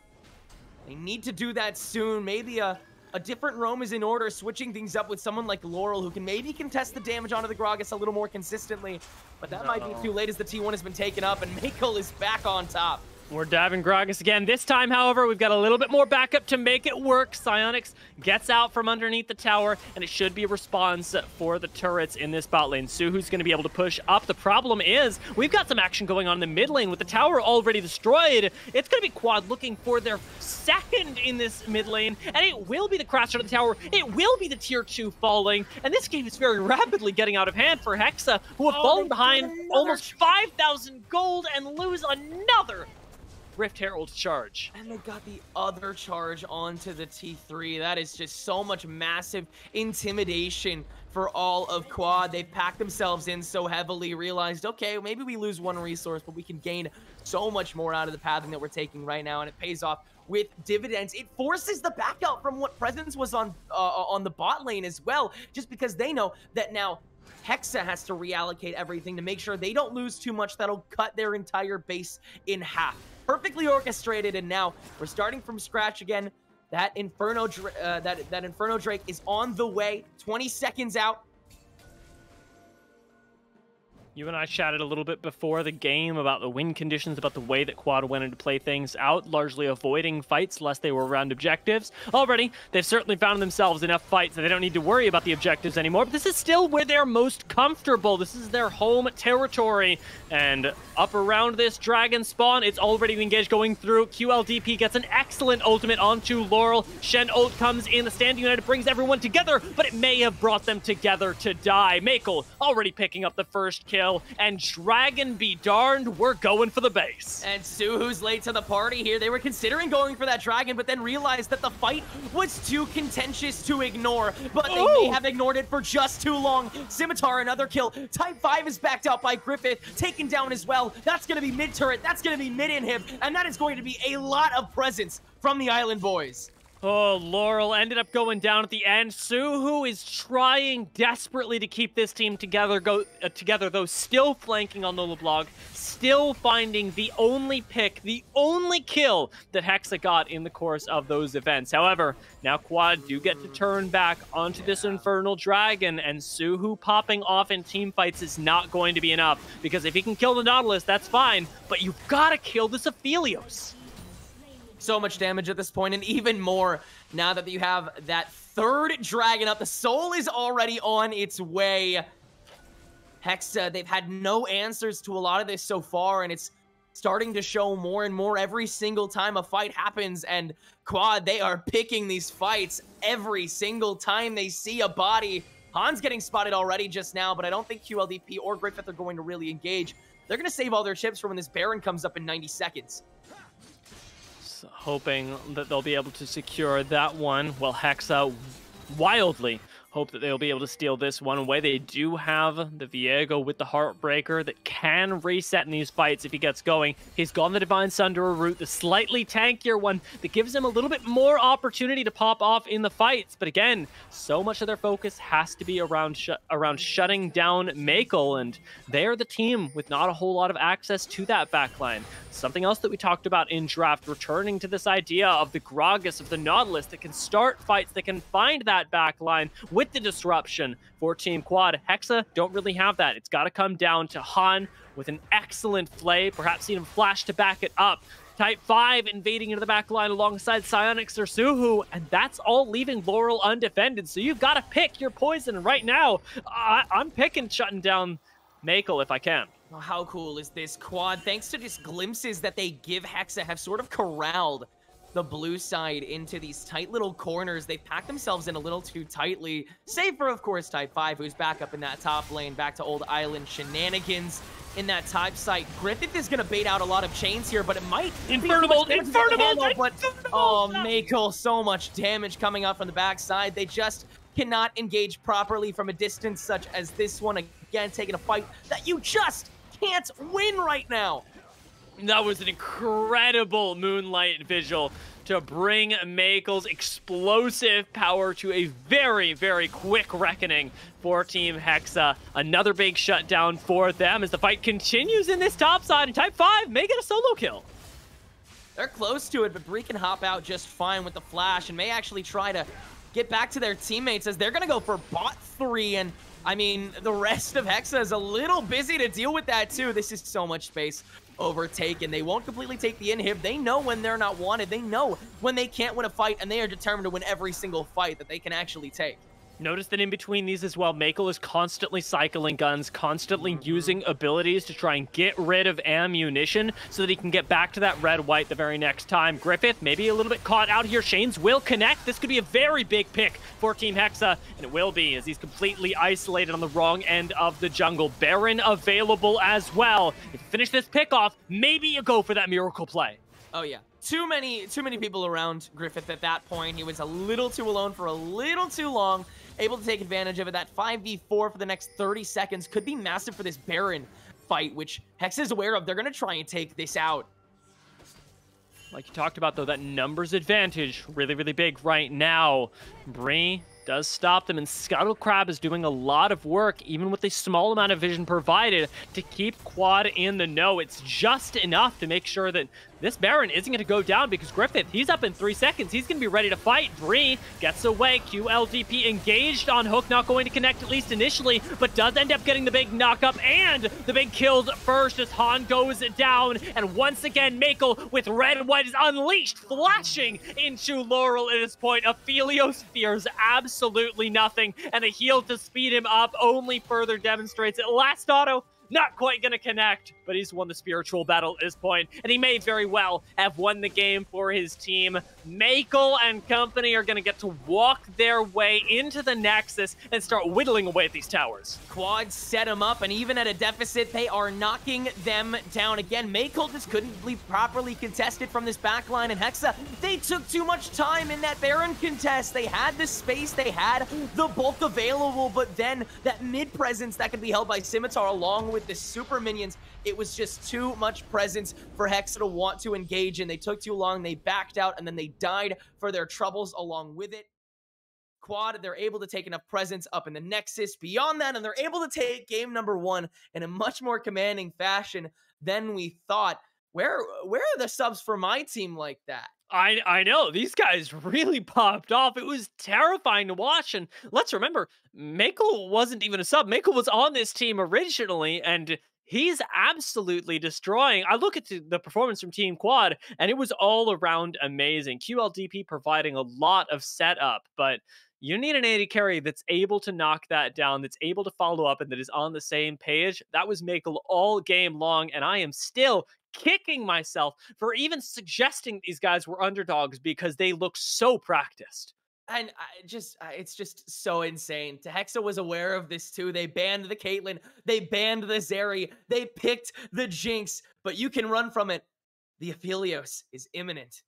They need to do that soon. Maybe a, a different Rome is in order, switching things up with someone like Laurel who can maybe contest the damage onto the Gragas a little more consistently. But that no. might be too late as the T1 has been taken up and Mako is back on top. We're diving Gragas again. This time, however, we've got a little bit more backup to make it work. Psyonix gets out from underneath the tower, and it should be a response for the turrets in this bot lane. Suhu's going to be able to push up. The problem is, we've got some action going on in the mid lane with the tower already destroyed. It's going to be Quad looking for their second in this mid lane, and it will be the crash of the tower. It will be the tier 2 falling, and this game is very rapidly getting out of hand for Hexa, who have oh, fallen behind almost 5,000 gold and lose another Rift Herald charge. And they got the other charge onto the T3. That is just so much massive intimidation for all of Quad. They've packed themselves in so heavily, realized, okay, maybe we lose one resource, but we can gain so much more out of the pathing that we're taking right now, and it pays off with dividends. It forces the back out from what Presence was on uh, on the bot lane as well, just because they know that now Hexa has to reallocate everything to make sure they don't lose too much that'll cut their entire base in half perfectly orchestrated, and now we're starting from scratch again. That Inferno, uh, that that Inferno Drake is on the way. 20 seconds out. You and I chatted a little bit before the game about the win conditions, about the way that Quad wanted to play things out, largely avoiding fights lest they were around objectives. Already, they've certainly found themselves enough fights that they don't need to worry about the objectives anymore, but this is still where they're most comfortable. This is their home territory. And up around this dragon spawn, it's already engaged going through. QLDP gets an excellent ultimate onto Laurel. Shen ult comes in, the Stand United brings everyone together, but it may have brought them together to die. Mako already picking up the first kill kill, and Dragon be darned, we're going for the base. And Suhu's late to the party here. They were considering going for that Dragon, but then realized that the fight was too contentious to ignore, but they Ooh. may have ignored it for just too long. Scimitar, another kill. Type 5 is backed out by Griffith, taken down as well. That's going to be mid-turret, that's going to be mid-inhib, and that is going to be a lot of presence from the Island Boys. Oh, Laurel ended up going down at the end. Suhu is trying desperately to keep this team together, go uh, together though, still flanking on the LeBlanc, still finding the only pick, the only kill that Hexa got in the course of those events. However, now Quad do get to turn back onto this Infernal Dragon, and Suhu popping off in team fights is not going to be enough, because if he can kill the Nautilus, that's fine, but you've got to kill this Aphelios so much damage at this point, and even more now that you have that third dragon up. The soul is already on its way. Hexa, uh, they've had no answers to a lot of this so far, and it's starting to show more and more every single time a fight happens. And Quad, they are picking these fights every single time they see a body. Han's getting spotted already just now, but I don't think QLDP or Griffith are going to really engage. They're going to save all their chips for when this Baron comes up in 90 seconds hoping that they'll be able to secure that one. Well, Hexa wildly hope that they'll be able to steal this one away. They do have the Viego with the Heartbreaker that can reset in these fights if he gets going. He's gone the Divine Sunderer route, the slightly tankier one that gives him a little bit more opportunity to pop off in the fights. But again, so much of their focus has to be around sh around shutting down Mako, and they are the team with not a whole lot of access to that backline. Something else that we talked about in draft, returning to this idea of the Gragas, of the Nautilus that can start fights, that can find that backline with with the disruption for Team Quad. Hexa don't really have that. It's got to come down to Han with an excellent play, perhaps even Flash to back it up. Type 5 invading into the back line alongside Psyonix or Suhu, and that's all leaving Laurel undefended. So you've got to pick your poison right now. I- am picking shutting down Mako if I can. How cool is this quad? Thanks to just glimpses that they give Hexa, have sort of corralled the blue side into these tight little corners. They pack themselves in a little too tightly, save for, of course, Type 5, who's back up in that top lane, back to old island shenanigans in that type site. Griffith is going to bait out a lot of chains here, but it might Infernable, Infernable, but, Oh, Mako, so much damage coming up from the backside. They just cannot engage properly from a distance such as this one. Again, taking a fight that you just can't win right now. That was an incredible moonlight vigil to bring Makel's explosive power to a very, very quick reckoning for Team Hexa. Another big shutdown for them as the fight continues in this top side, and Type 5 may get a solo kill. They're close to it, but Bree can hop out just fine with the flash and may actually try to get back to their teammates as they're going to go for bot three. And I mean, the rest of Hexa is a little busy to deal with that too. This is so much space overtaken. They won't completely take the inhib. They know when they're not wanted. They know when they can't win a fight, and they are determined to win every single fight that they can actually take. Notice that in between these as well, Meikle is constantly cycling guns, constantly mm-hmm. using abilities to try and get rid of ammunition so that he can get back to that red-white the very next time. Griffith, maybe a little bit caught out here. Shanes will connect. This could be a very big pick for Team Hexa, and it will be as he's completely isolated on the wrong end of the jungle. Baron available as well. If you finish this pick off, maybe you go for that miracle play. Oh, yeah too many too many people around Griffith at that point. He was a little too alone for a little too long able to take advantage of it. That 5v4 for the next 30 seconds could be massive for this Baron fight, which Hex is aware of. They're going to try and take this out. Like you talked about, though, that numbers advantage, really, really big right now. Bree does stop them, and Scuttle Crab is doing a lot of work, even with a small amount of vision provided, to keep Quad in the know. It's just enough to make sure that this Baron isn't going to go down because Griffith, he's up in three seconds. He's going to be ready to fight. Bree gets away. QLDP engaged on Hook, not going to connect at least initially, but does end up getting the big knockup and the big kills first as Han goes down. And once again, Meikle with red and white is unleashed, flashing into Laurel at this point. Aphelios fears absolutely nothing, and a heal to speed him up only further demonstrates it. Last auto, not quite going to connect, but he's won the spiritual battle at this point, and he may very well have won the game for his team. Meikle and company are going to get to walk their way into the Nexus and start whittling away at these towers. Quad set them up, and even at a deficit, they are knocking them down again. Meikle just couldn't be properly contested from this backline, and Hexa, they took too much time in that Baron contest. They had the space, they had the bulk available, but then that mid presence that could be held by Scimitar along with the super minions, it was just too much presence for Hexa to want to engage in. They took too long, they backed out, and then they died for their troubles along with it. Quad, they're able to take enough presence up in the Nexus beyond that, and they're able to take game number one in a much more commanding fashion than we thought. Where where are the subs for my team like that? I I know these guys really popped off. It was terrifying to watch. And let's remember, Meikle wasn't even a sub. Meikle was on this team originally, and he's absolutely destroying. I look at the performance from Team Quad, and it was all around amazing. QLDP providing a lot of setup, but you need an AD carry that's able to knock that down, that's able to follow up, and that is on the same page. That was Meikle all game long, and I am still kicking myself for even suggesting these guys were underdogs because they look so practiced. And I just, it's just so insane. Hexa was aware of this too. They banned the Caitlyn, they banned the Zeri, they picked the Jinx, but you can run from it. The Aphelios is imminent.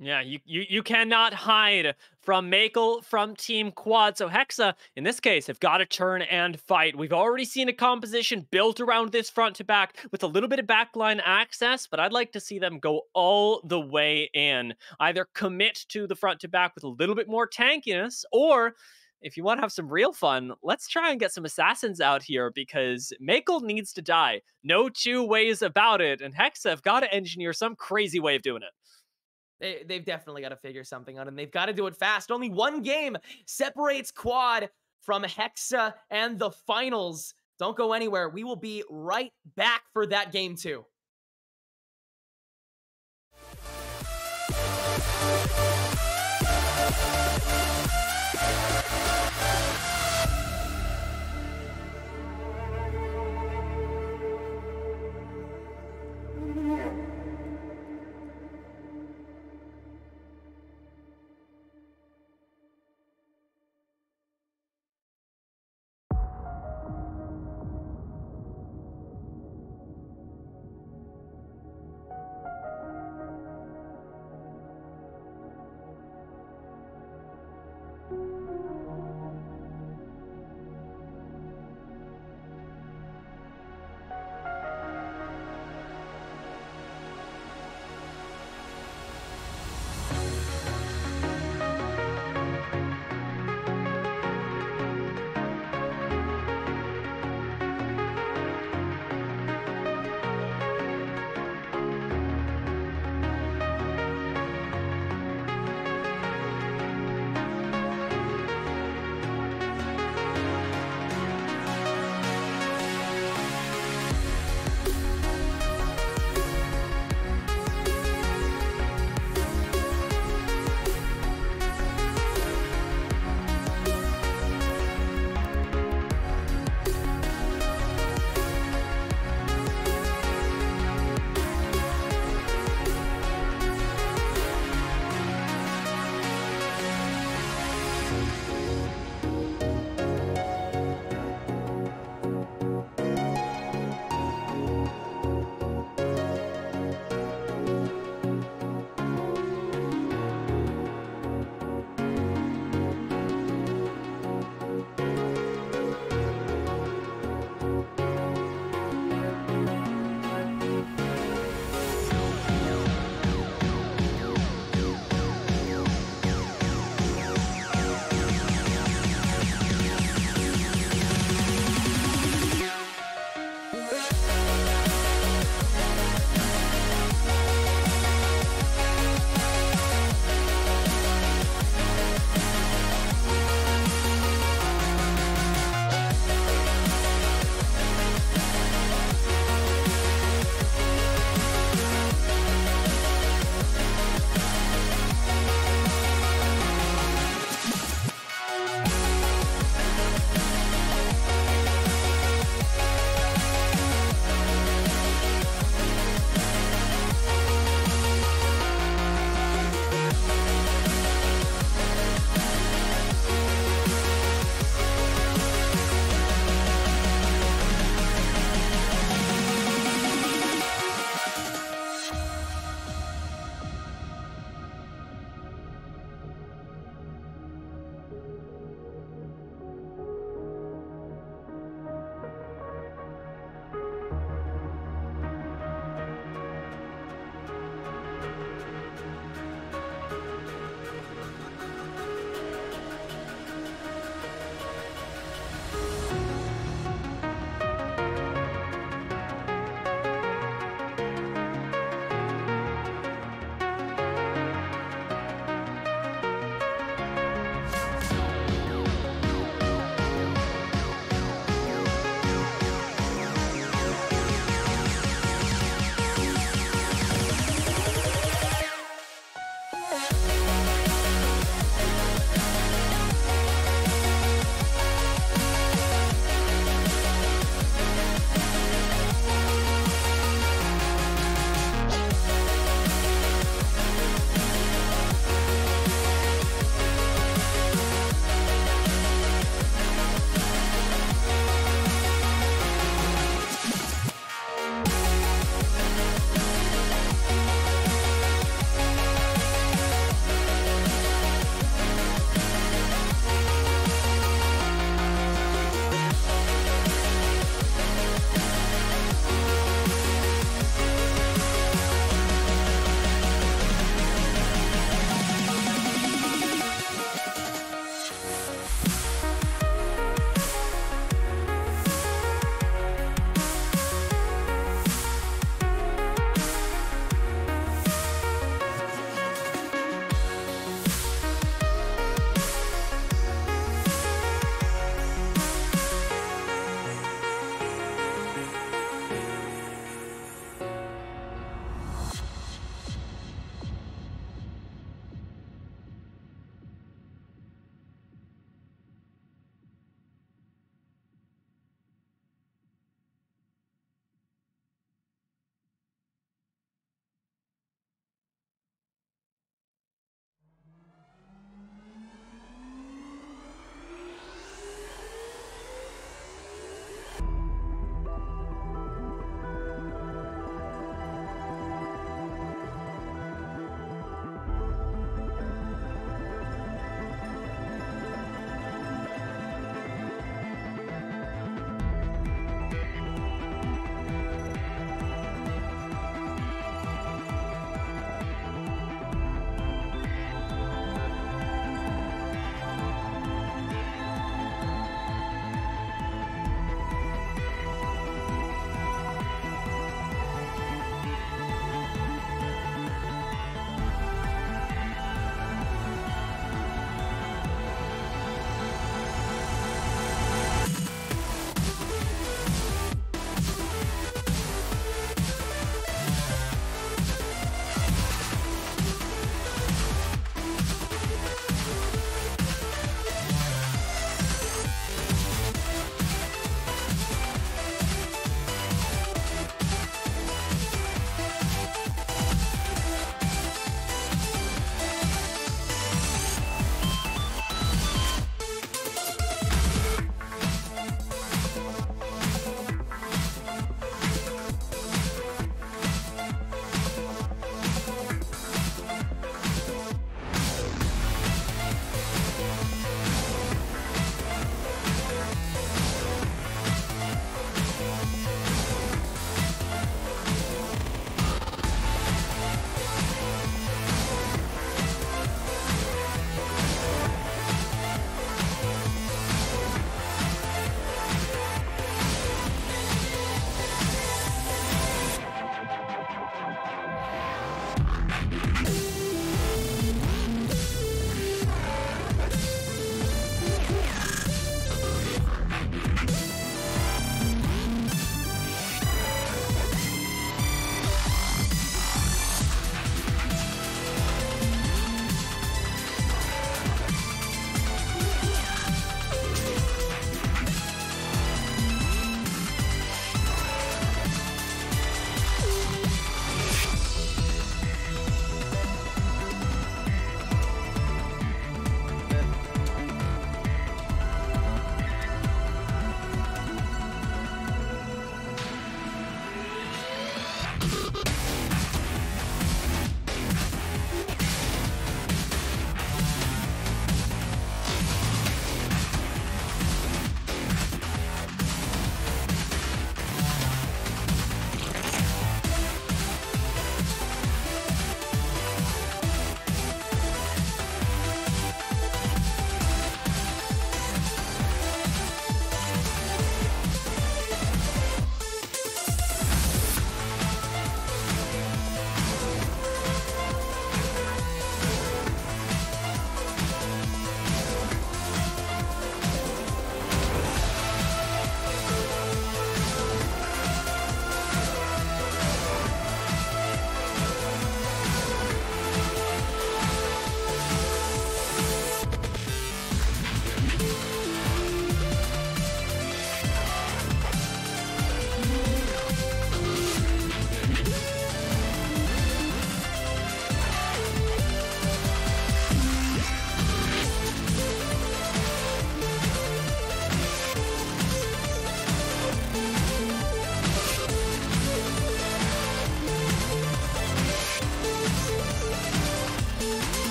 Yeah, you, you you cannot hide from Meikle, from Team Quad. So Hexa, in this case, have got to turn and fight. We've already seen a composition built around this front to back with a little bit of backline access, but I'd like to see them go all the way in. Either commit to the front to back with a little bit more tankiness, or if you want to have some real fun, let's try and get some assassins out here because Meikle needs to die. No two ways about it, and Hexa have got to engineer some crazy way of doing it. They, they've definitely got to figure something out, and they've got to do it fast. Only one game separates Quad from Hexa and the finals. Don't go anywhere. We will be right back for that game, too.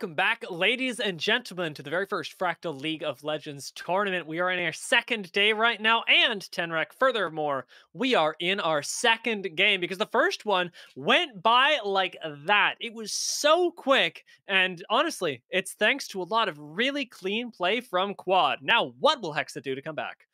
Welcome back, ladies and gentlemen, to the very first Fractal League of Legends tournament. We are in our second day right now, and Tenrec, furthermore, we are in our second game because the first one went by like that. It was so quick, and honestly, it's thanks to a lot of really clean play from Quad. Now, what will Hexa do to come back?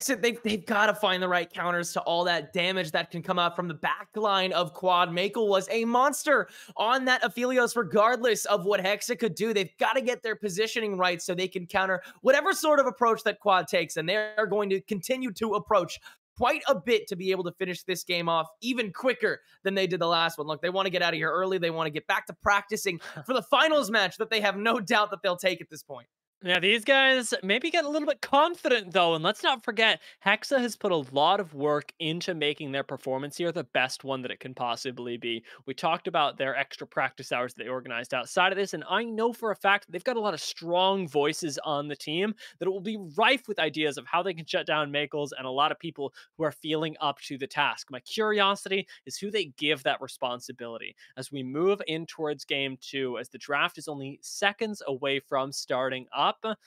So they've, they've got to find the right counters to all that damage that can come out from the back line of Quad. Makel was a monster on that Aphelios, regardless of what Hexa could do. They've got to get their positioning right so they can counter whatever sort of approach that Quad takes. And they're going to continue to approach quite a bit to be able to finish this game off even quicker than they did the last one. Look, they want to get out of here early. They want to get back to practicing for the finals match that they have no doubt that they'll take at this point. Yeah, these guys maybe get a little bit confident though, and let's not forget Hexa has put a lot of work into making their performance here the best one that it can possibly be. We talked about their extra practice hours that they organized outside of this, and I know for a fact they've got a lot of strong voices on the team that it will be rife with ideas of how they can shut down Makels and a lot of people who are feeling up to the task. My curiosity is who they give that responsibility as we move in towards game two, as the draft is only seconds away from starting up up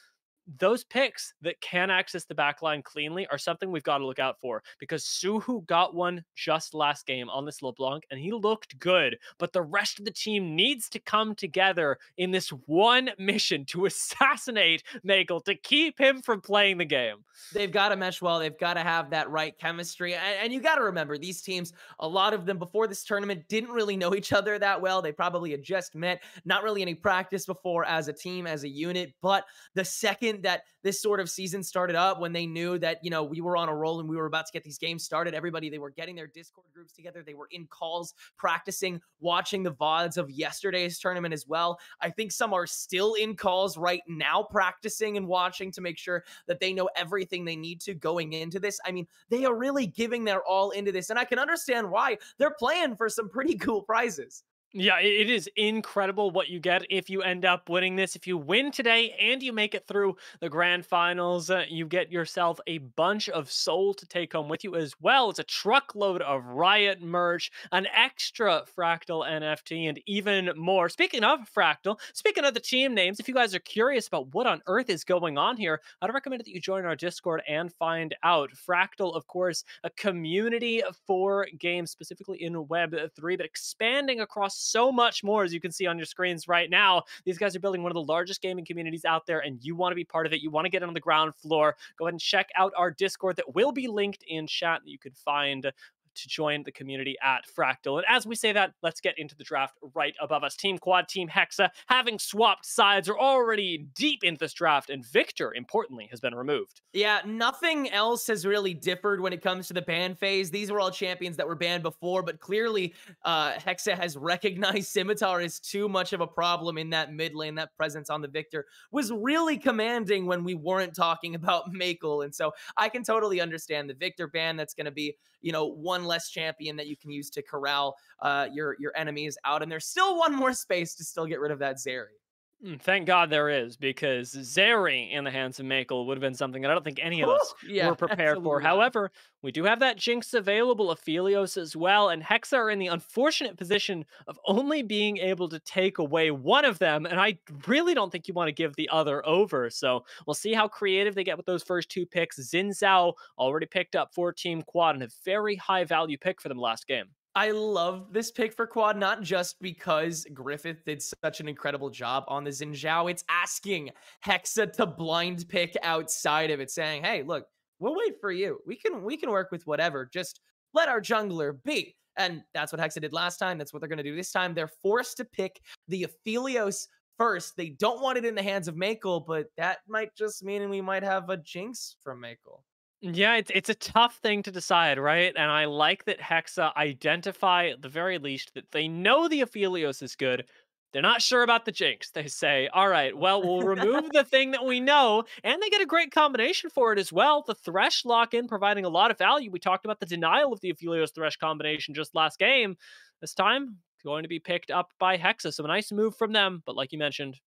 those picks that can access the backline cleanly are something we've got to look out for because Suhu got one just last game on this LeBlanc and he looked good. But the rest of the team needs to come together in this one mission to assassinate Nagel to keep him from playing the game. They've got to mesh well. They've got to have that right chemistry. And, and you got to remember, these teams, a lot of them before this tournament didn't really know each other that well. They probably had just met, not really any practice before as a team, as a unit. But the second that this sort of season started up when they knew that, you know, we were on a roll and we were about to get these games started. Everybody, they were getting their Discord groups together. They were in calls, practicing, watching the VODs of yesterday's tournament as well. I think some are still in calls right now, practicing and watching to make sure that they know everything they need to going into this. I mean, they are really giving their all into this. And I can understand why they're playing for some pretty cool prizes. Yeah, it is incredible what you get if you end up winning this. If you win today and you make it through the grand finals, uh, you get yourself a bunch of SOL to take home with you as well as a truckload of Riot merch, an extra Fractal NFT, and even more. Speaking of Fractal, speaking of the team names, if you guys are curious about what on earth is going on here, I'd recommend that you join our Discord and find out. Fractal, of course, a community for games, specifically in Web3, but expanding across so much more, as you can see on your screens right now. These guys are building one of the largest gaming communities out there, and you want to be part of it. You want to get on the ground floor. Go ahead and check out our Discord that will be linked in chat that you could find to join the community at Fractal. And as we say that, let's get into the draft right above us. Team Quad, Team Hexa, having swapped sides, are already deep into this draft, and Viktor, importantly, has been removed. Yeah, nothing else has really differed when it comes to the ban phase. These were all champions that were banned before, but clearly uh, Hexa has recognized Scimitar is too much of a problem in that mid lane. That presence on the Viktor was really commanding when we weren't talking about Makel. And so I can totally understand the Viktor ban that's going to be, you know, one less champion that you can use to corral uh, your your enemies out, and there's still one more space to still get rid of that Zeri. Mm, thank God there is, because Zeri in the hands of Makel would have been something that I don't think any of us yeah, were prepared for. However, we do have that Jinx available, Aphelios as well, and Hexa are in the unfortunate position of only being able to take away one of them, and I really don't think you want to give the other over. So we'll see how creative they get with those first two picks. Xin Zhao already picked up for Team Quad and a very high value pick for them last game. I love this pick for quad, not just because Griffith did such an incredible job on the Xin It's asking Hexa to blind pick outside of it, saying, "Hey, look, we'll wait for you. We can we can work with whatever. Just let our jungler be." And that's what Hexa did last time. That's what they're going to do this time. They're forced to pick the Aphelios first. They don't want it in the hands of Makel, but that might just mean we might have a Jinx from Makel. Yeah, it's it's a tough thing to decide, right? And I like that Hexa identify at the very least that they know the Aphelios is good. They're not sure about the Jinx. They say, all right, well, we'll remove the thing that we know. And they get a great combination for it as well. The Thresh lock in, providing a lot of value. We talked about the denial of the Aphelios Thresh combination just last game. This time, going to be picked up by Hexa. So a nice move from them. But like you mentioned,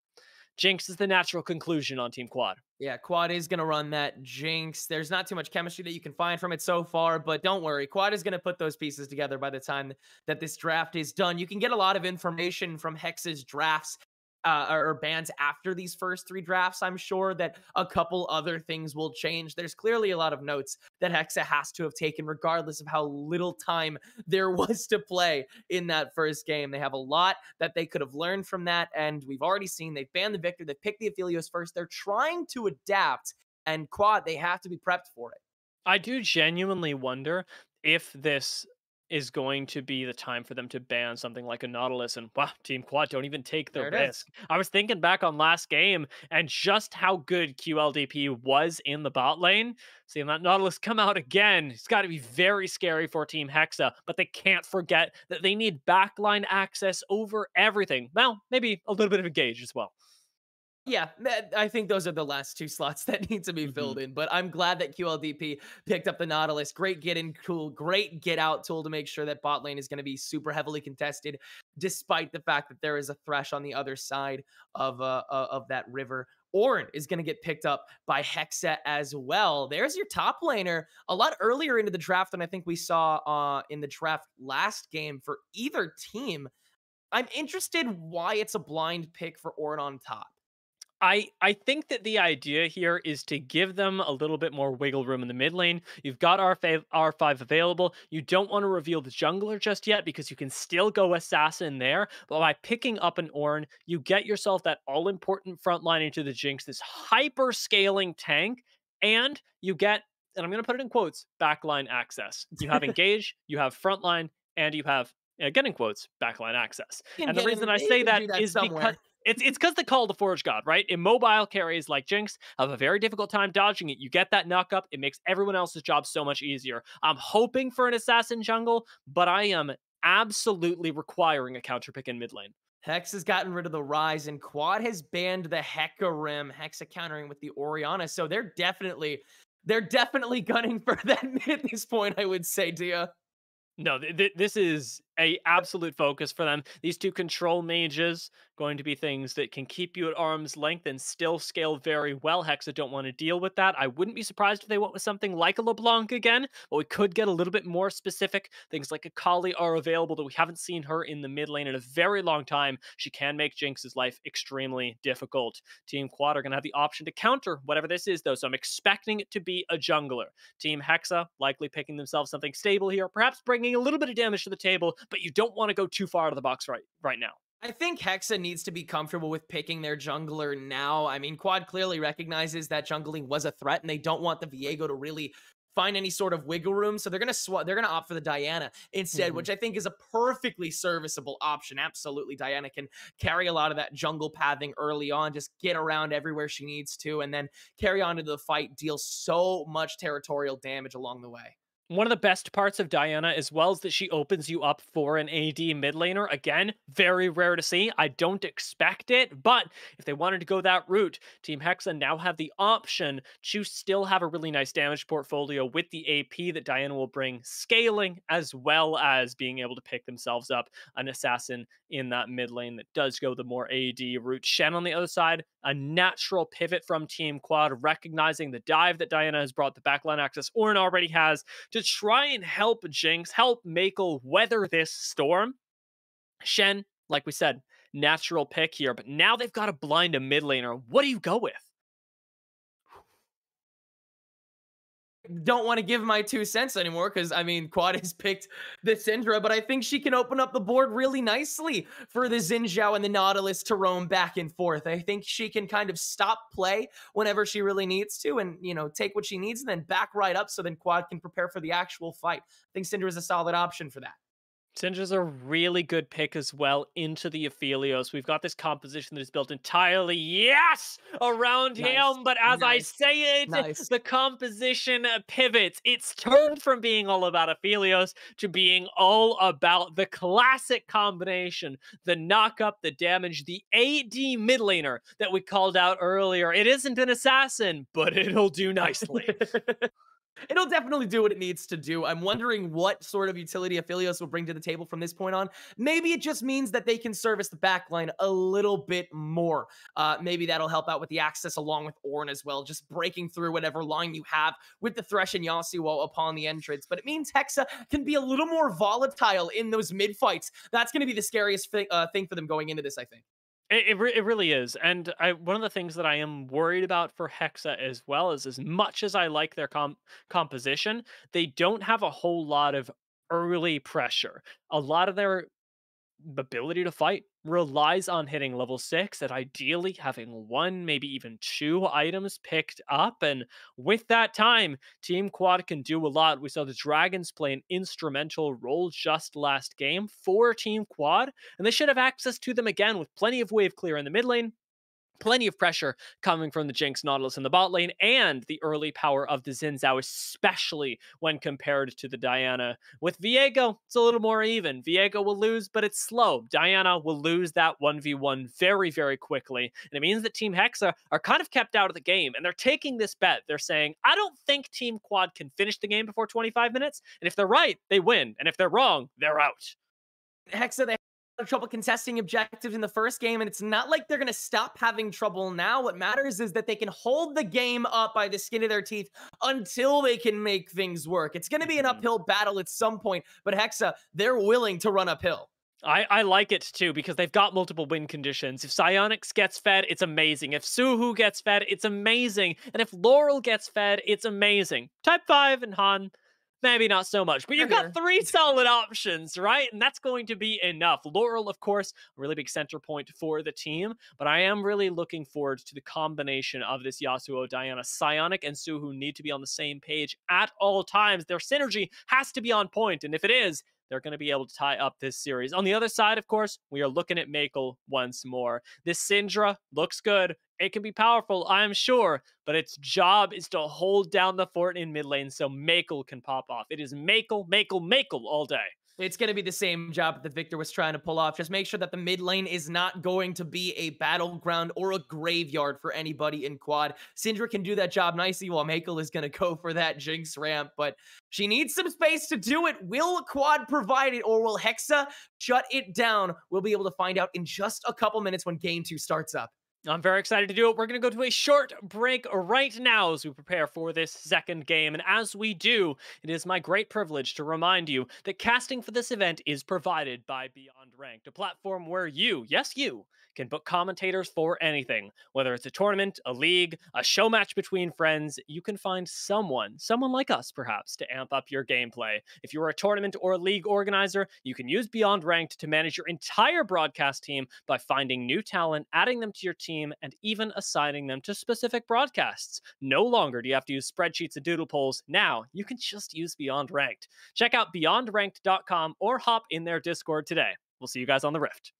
Jinx is the natural conclusion on Team Quad. Yeah, Quad is going to run that Jinx. There's not too much chemistry that you can find from it so far, but don't worry. Quad is going to put those pieces together by the time that this draft is done. You can get a lot of information from Hex's drafts uh, or bands after these first three drafts, I'm sure that a couple other things will change. There's clearly a lot of notes that Hexa has to have taken, regardless of how little time there was to play in that first game. They have a lot that they could have learned from that, and we've already seen they've banned the Viktor, they picked the Aphelios first. They're trying to adapt, and Quad, they have to be prepped for it. I do genuinely wonder if this is going to be the time for them to ban something like a Nautilus. And wow, Team Quad don't even take the risk. Is. I was thinking back on last game and just how good QLDP was in the bot lane. Seeing that Nautilus come out again, it's got to be very scary for Team Hexa. But they can't forget that they need backline access over everything. Well, maybe a little bit of a gauge as well. Yeah, I think those are the last two slots that need to be filled mm-hmm. in. But I'm glad that QLDP picked up the Nautilus. Great get in tool, great get out tool to make sure that bot lane is going to be super heavily contested, despite the fact that there is a Thresh on the other side of uh, of that river. Ornn is going to get picked up by Hexa as well. There's your top laner a lot earlier into the draft than I think we saw uh, in the draft last game for either team. I'm interested why it's a blind pick for Ornn on top. I I think that the idea here is to give them a little bit more wiggle room in the mid lane. You've got R5, R5 available. You don't want to reveal the jungler just yet because you can still go assassin there. But by picking up an Ornn, you get yourself that all important front line into the Jinx, this hyper scaling tank, and you get, and I'm going to put it in quotes, backline access. You have engage, you have frontline, and you have, uh, again in quotes, backline access. And the reason I say that, that is somewhere. because it's it's because they call the Forge God, right? Immobile carries like Jinx have a very difficult time dodging it. You get that knock up, it makes everyone else's job so much easier. I'm hoping for an assassin jungle, but I am absolutely requiring a counter pick in mid lane. Hex has gotten rid of the Ryze, and Quad has banned the Hecarim. Hexa countering with the Orianna, so they're definitely they're definitely gunning for that mid at this point. I would say, Dia. No, th- th- this is a absolute focus for them. These two control mages going to be things that can keep you at arm's length and still scale very well. Hexa don't want to deal with that. I wouldn't be surprised if they went with something like a LeBlanc again, but we could get a little bit more specific. Things like Akali are available that we haven't seen her in the mid lane in a very long time. She can make Jinx's life extremely difficult. Team Quad are going to have the option to counter whatever this is, though, so I'm expecting it to be a jungler. Team Hexa likely picking themselves something stable here, perhaps bringing a little bit of damage to the table, but you don't want to go too far out of the box right right now. I think Hexa needs to be comfortable with picking their jungler now. I mean, Quad clearly recognizes that jungling was a threat, and they don't want the Viego to really find any sort of wiggle room. So they're gonna swap. They're gonna opt for the Diana instead, mm-hmm. which I think is a perfectly serviceable option. Absolutely, Diana can carry a lot of that jungle pathing early on, just get around everywhere she needs to, and then carry on into the fight, deal so much territorial damage along the way. One of the best parts of Diana as well is that she opens you up for an AD mid laner. Again, very rare to see. I don't expect it, but if they wanted to go that route, Team Hexa now have the option to still have a really nice damage portfolio with the AP that Diana will bring, scaling as well as being able to pick themselves up an assassin in that mid lane that does go the more AD route. Shen on the other side, a natural pivot from Team Quad, recognizing the dive that Diana has brought the backline access, Ornn already has to try and help Jinx, help Mako weather this storm. Shen, like we said, natural pick here, but now they've got to blind a mid laner. What do you go with? Don't want to give my two cents anymore because I mean Quad has picked the Syndra, but I think she can open up the board really nicely for the Xin and the Nautilus to roam back and forth. I think she can kind of stop play whenever she really needs to and you know take what she needs and then back right up so then Quad can prepare for the actual fight. I think Syndra is a solid option for that. Syndra's a really good pick as well into the Aphelios. We've got this composition that is built entirely, yes, around nice. him. But as nice. I say it, nice. the composition pivots. It's turned from being all about Aphelios to being all about the classic combination, the knock up, the damage, the AD mid laner that we called out earlier. It isn't an assassin, but it'll do nicely. It'll definitely do what it needs to do. I'm wondering what sort of utility Aphelios will bring to the table from this point on. Maybe it just means that they can service the backline a little bit more. Uh, maybe that'll help out with the access along with Ornn as well, just breaking through whatever line you have with the Thresh and Yasuo upon the entrance. But it means Hexa can be a little more volatile in those mid fights. That's going to be the scariest uh, thing for them going into this, I think. It, it, re- it really is. And I one of the things that I am worried about for Hexa as well is as much as I like their com- composition, they don't have a whole lot of early pressure. A lot of their ability to fight relies on hitting level six and ideally having one, maybe even two items picked up. And with that time, Team Quad can do a lot. We saw the Dragons play an instrumental role just last game for Team Quad, and they should have access to them again with plenty of wave clear in the mid lane, plenty of pressure coming from the Jinx Nautilus in the bot lane and the early power of the Xin Zhao, especially when compared to the Diana. With Viego, it's a little more even. Viego will lose, but it's slow. Diana will lose that 1v1 very, very quickly. And it means that Team Hexa are kind of kept out of the game and they're taking this bet. They're saying, I don't think Team Quad can finish the game before 25 minutes. And if they're right, they win. And if they're wrong, they're out. Hexa, they trouble contesting objectives in the first game, and it's not like they're going to stop having trouble now. What matters is that they can hold the game up by the skin of their teeth until they can make things work. It's going to be an mm-hmm. uphill battle at some point, but Hexa, they're willing to run uphill. I, I like it too because they've got multiple win conditions. If Psyonix gets fed, it's amazing. If Suhu gets fed, it's amazing. And if Laurel gets fed, it's amazing. Type 5 and Han, maybe not so much, but you've got three solid options, right? And that's going to be enough. Laurel, of course, a really big center point for the team, but I am really looking forward to the combination of this Yasuo, Diana, Psionic, and Suhu need to be on the same page at all times. Their synergy has to be on point, and if it is, they're going to be able to tie up this series. On the other side, of course, we are looking at Makel once more. This Syndra looks good. It can be powerful, I'm sure, but its job is to hold down the fort in mid lane so Makel can pop off. It is Makel, Makel, Makel all day. It's going to be the same job that Viktor was trying to pull off. Just make sure that the mid lane is not going to be a battleground or a graveyard for anybody in quad. Syndra can do that job nicely while Makel is going to go for that Jinx ramp, but she needs some space to do it. Will quad provide it or will Hexa shut it down? We'll be able to find out in just a couple minutes when game two starts up. I'm very excited to do it. We're going to go to a short break right now as we prepare for this second game. And as we do, it is my great privilege to remind you that casting for this event is provided by Beyond Ranked, a platform where you, yes, you, can book commentators for anything. Whether it's a tournament, a league, a show match between friends, you can find someone, someone like us perhaps, to amp up your gameplay. If you're a tournament or a league organizer, you can use Beyond Ranked to manage your entire broadcast team by finding new talent, adding them to your team, and even assigning them to specific broadcasts. No longer do you have to use spreadsheets and doodle polls. Now you can just use Beyond Ranked. Check out beyondranked.com or hop in their Discord today. We'll see you guys on the Rift.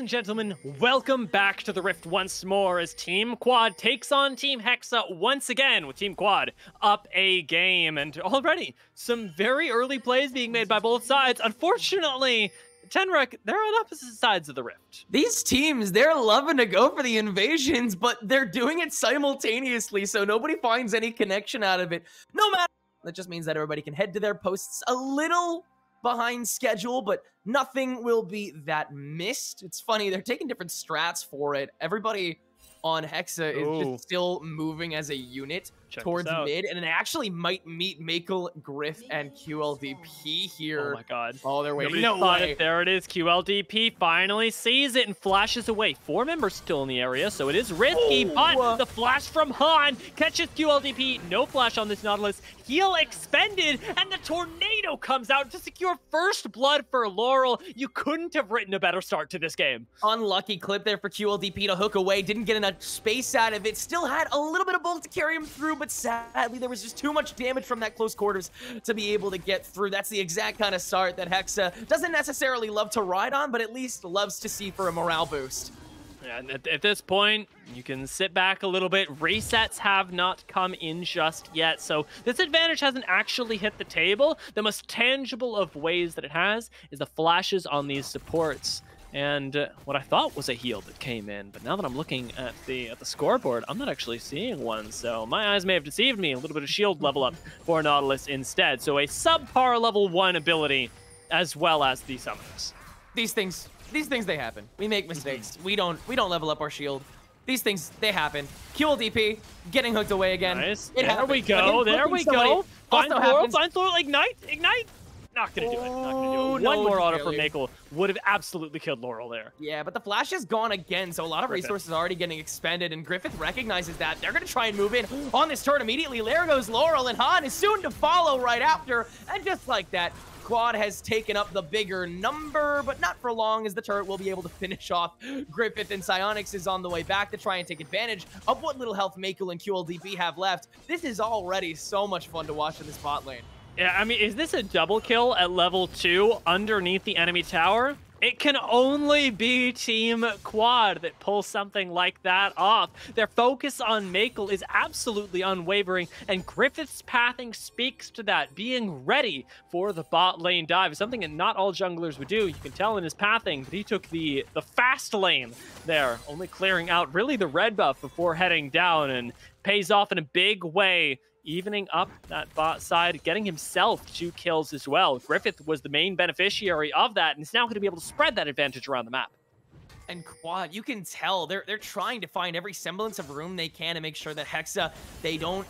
And gentlemen, welcome back to the Rift once more as Team Quad takes on Team Hexa once again with Team Quad up a game. And already, some very early plays being made by both sides. Unfortunately, Tenrek, they're on opposite sides of the rift. These teams, they're loving to go for the invasions, but they're doing it simultaneously, so nobody finds any connection out of it. No matter. That just means that everybody can head to their posts a little behind schedule, but nothing will be that missed. It's funny, they're taking different strats for it. Everybody on Hexa is Ooh. just still moving as a unit Check towards mid, and it actually might meet Makel, Griff, and QLDP here. Oh my god. Oh, they're waiting. Nobody No thought way. it. There it is. QLDP finally sees it and flashes away. Four members still in the area, so it is risky, Oh, but the flash from Han catches QLDP. No flash on this Nautilus. Heal expended, and the tornado comes out to secure first blood for Laurel. You couldn't have written a better start to this game. Unlucky clip there for QLDP to hook away. Didn't get enough space out of it. Still had a little bit of bullet to carry him through, but sadly there was just too much damage from that close quarters to be able to get through. That's the exact kind of start that Hexa doesn't necessarily love to ride on, but at least loves to see for a morale boost. And at, at this point, you can sit back a little bit. Resets have not come in just yet, so this advantage hasn't actually hit the table. The most tangible of ways that it has is the flashes on these supports. And uh, what I thought was a heal that came in, but now that I'm looking at the at the scoreboard, I'm not actually seeing one. So my eyes may have deceived me. A little bit of shield level up for Nautilus instead. So a subpar level one ability, as well as the summons. These things, these things they happen. We make mistakes. we don't we don't level up our shield. These things they happen. QLDP getting hooked away again. Nice. It there happens. we go. There we somebody go. Find happens. Find Laurel. Ignite. Ignite. Not gonna do it. Not gonna Oh, do it. Oh, One no, more auto from. Makel would have absolutely killed Laurel there. Yeah, but the flash is gone again, so a lot of Griffith. resources are already getting expended, and Griffith recognizes that. They're going to try and move in on this turn immediately. There goes Laurel, and Han is soon to follow right after. And just like that, Quad has taken up the bigger number, but not for long, as the turret will be able to finish off Griffith, and Psionics is on the way back to try and take advantage of what little health Makel and QLDP have left. This is already so much fun to watch in this bot lane. Yeah, I mean, is this a double kill at level two underneath the enemy tower? It can only be Team Quad that pulls something like that off. Their focus on Makel is absolutely unwavering, and Griffith's pathing speaks to that, being ready for the bot lane dive, is something that not all junglers would do. You can tell in his pathing, that he took the, the fast lane there, only clearing out really the red buff before heading down, and pays off in a big way evening up that bot side, getting himself two kills as well. Griffith was the main beneficiary of that, and is now going to be able to spread that advantage around the map. and Quad, you can tell they're they're trying to find every semblance of room they can to make sure that Hexa they don't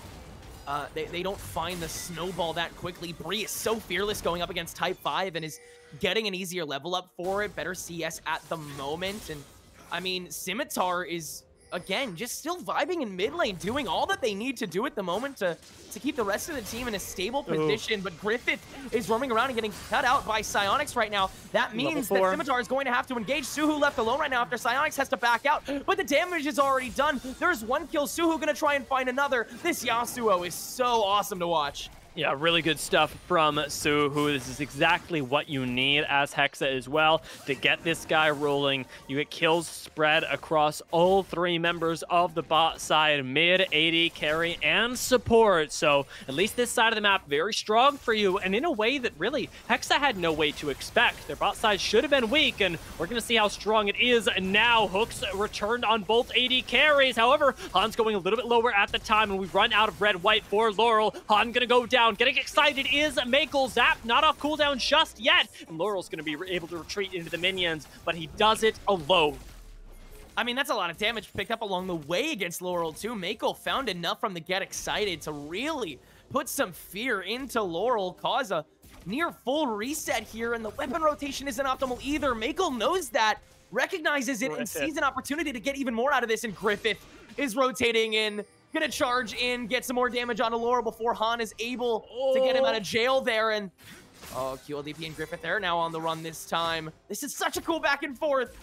uh, they, they don't find the snowball that quickly. Bree is so fearless going up against Type 5 and is getting an easier level up for it. Better CS at the moment. And I mean, Scimitar is, again, just still vibing in mid lane, doing all that they need to do at the moment to, to keep the rest of the team in a stable position. But Griffith is roaming around and getting cut out by Psionics right now. That means that. Scimitar is going to have to engage Suhu left alone right now after Psionics has to back out. But the damage is already done. There's one kill. Suhu gonna try and find another. This Yasuo is so awesome to watch. Yeah, really good stuff from Suhu. This is exactly what you need as Hexa as well to get this guy rolling. You get kills spread across all three members of the bot side, mid, AD, carry, and support. So at least this side of the map, very strong for you, and in a way that really Hexa had no way to expect. Their bot side should have been weak, and we're going to see how strong it is now. Hooks returned on both AD carries. However, Han's going a little bit lower at the time, and we run out of red-white for Laurel. Han going to go down. Getting excited is Makel Zap, not off cooldown just yet. And Laurel's going to be able to retreat into the minions, but he does it alone. I mean, that's a lot of damage picked up along the way against Laurel, too. Mako found enough from the Get Excited to really put some fear into Laurel, cause a near full reset here, and the weapon rotation isn't optimal either. Mako knows that, recognizes it, and sees an opportunity to get even more out of this, and Griffith is rotating in, gonna charge in, get some more damage on Alora before Han is able to get him out of jail there, and Oh, QLDP and Griffith, they're now on the run this time. This is such a cool back and forth.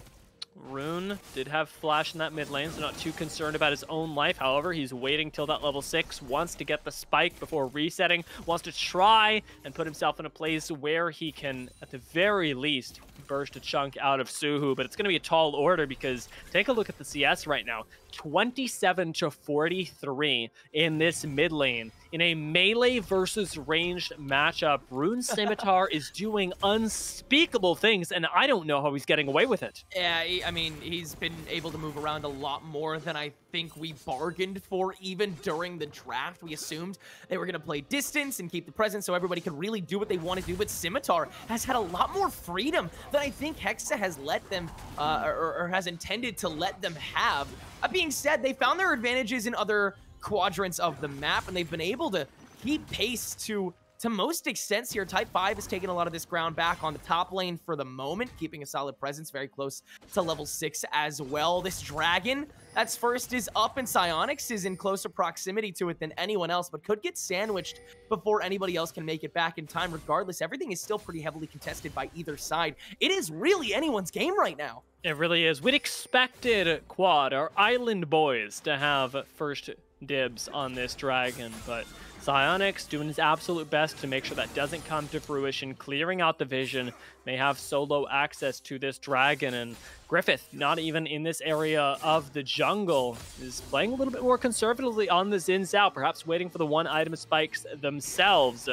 Rune did have Flash in that mid lane, so not too concerned about his own life. However, he's waiting till that level 6, wants to get the spike before resetting, wants to try and put himself in a place where he can, at the very least, burst a chunk out of Suhu. But it's going to be a tall order because take a look at the CS right now. 27 to 43 in this mid lane. In a melee versus ranged matchup, Rune Scimitar is doing unspeakable things, and I don't know how he's getting away with it. Yeah, I mean, he's been able to move around a lot more than I think we bargained for even during the draft. We assumed they were going to play distance and keep the presence so everybody could really do what they want to do, but Scimitar has had a lot more freedom than I think Hexa has let them, uh, or, or has intended to let them have. That being said, they found their advantages in other quadrants of the map, and they've been able to keep pace to to most extents here. Type 5 has taken a lot of this ground back on the top lane for the moment, keeping a solid presence very close to level 6 as well. This Dragon, that's first is up, and Psionics is in closer proximity to it than anyone else, but could get sandwiched before anybody else can make it back in time. Regardless, everything is still pretty heavily contested by either side. It is really anyone's game right now. It really is. We'd expected Quad, our island boys, to have first dibs on this dragon, but Psyonix doing his absolute best to make sure that doesn't come to fruition, clearing out the vision, may have solo access to this dragon, and Griffith, not even in this area of the jungle, is playing a little bit more conservatively on the Xin Zhao, perhaps waiting for the one item spikes themselves,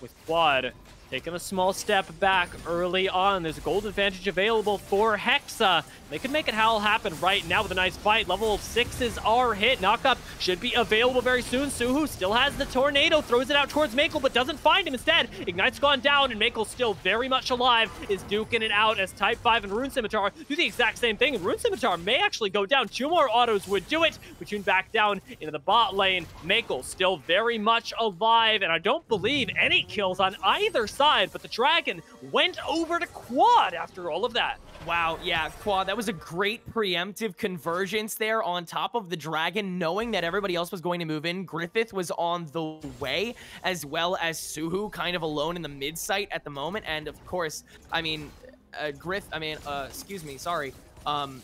with Quad taking a small step back early on. There's a gold advantage available for Hexa. They could make it all happen right now with a nice fight. Level sixes are hit. Knockup should be available very soon. Suhu still has the tornado, throws it out towards Makel, but doesn't find him instead. Ignite's gone down, and Makel still very much alive, is duking it out as Type 5 and Rune Scimitar do the exact same thing. And Rune Scimitar may actually go down. Two more autos would do it. We tune back down into the bot lane. Makel still very much alive, and I don't believe any kills on either side, but the Dragon went over to Quad after all of that. Wow, yeah, Quad, that was a great preemptive convergence there on top of the Dragon, knowing that everybody else was going to move in. Griffith was on the way, as well as Suhu kind of alone in the mid site at the moment. And of course, I mean, uh, Griff, I mean, uh, excuse me, sorry. Um,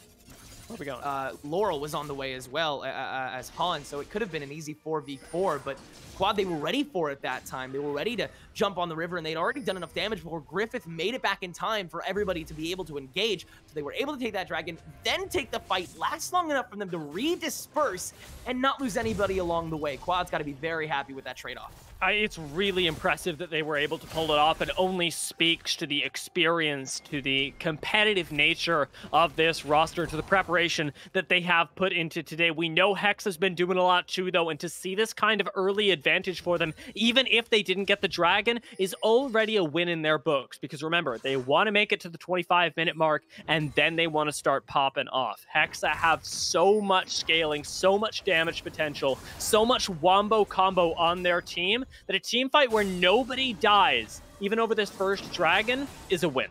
where we going? Uh, Laurel was on the way as well uh, uh, as Han, so it could have been an easy 4v4, but Quad, they were ready for it that time. They were ready to jump on the river, and they'd already done enough damage before Griffith made it back in time for everybody to be able to engage. So they were able to take that dragon, then take the fight, last long enough for them to redisperse and not lose anybody along the way. Quad's got to be very happy with that trade-off. It's really impressive that they were able to pull it off. It only speaks to the experience, to the competitive nature of this roster, to the preparation that they have put into today. We know Hex has been doing a lot too, though, and to see this kind of early advantage for them, even if they didn't get the dragon, is already a win in their books. Because remember, they want to make it to the 25 minute mark, and then they want to start popping off. Hexa have so much scaling, so much damage potential, so much wombo combo on their team that a team fight where nobody dies, even over this first dragon, is a win.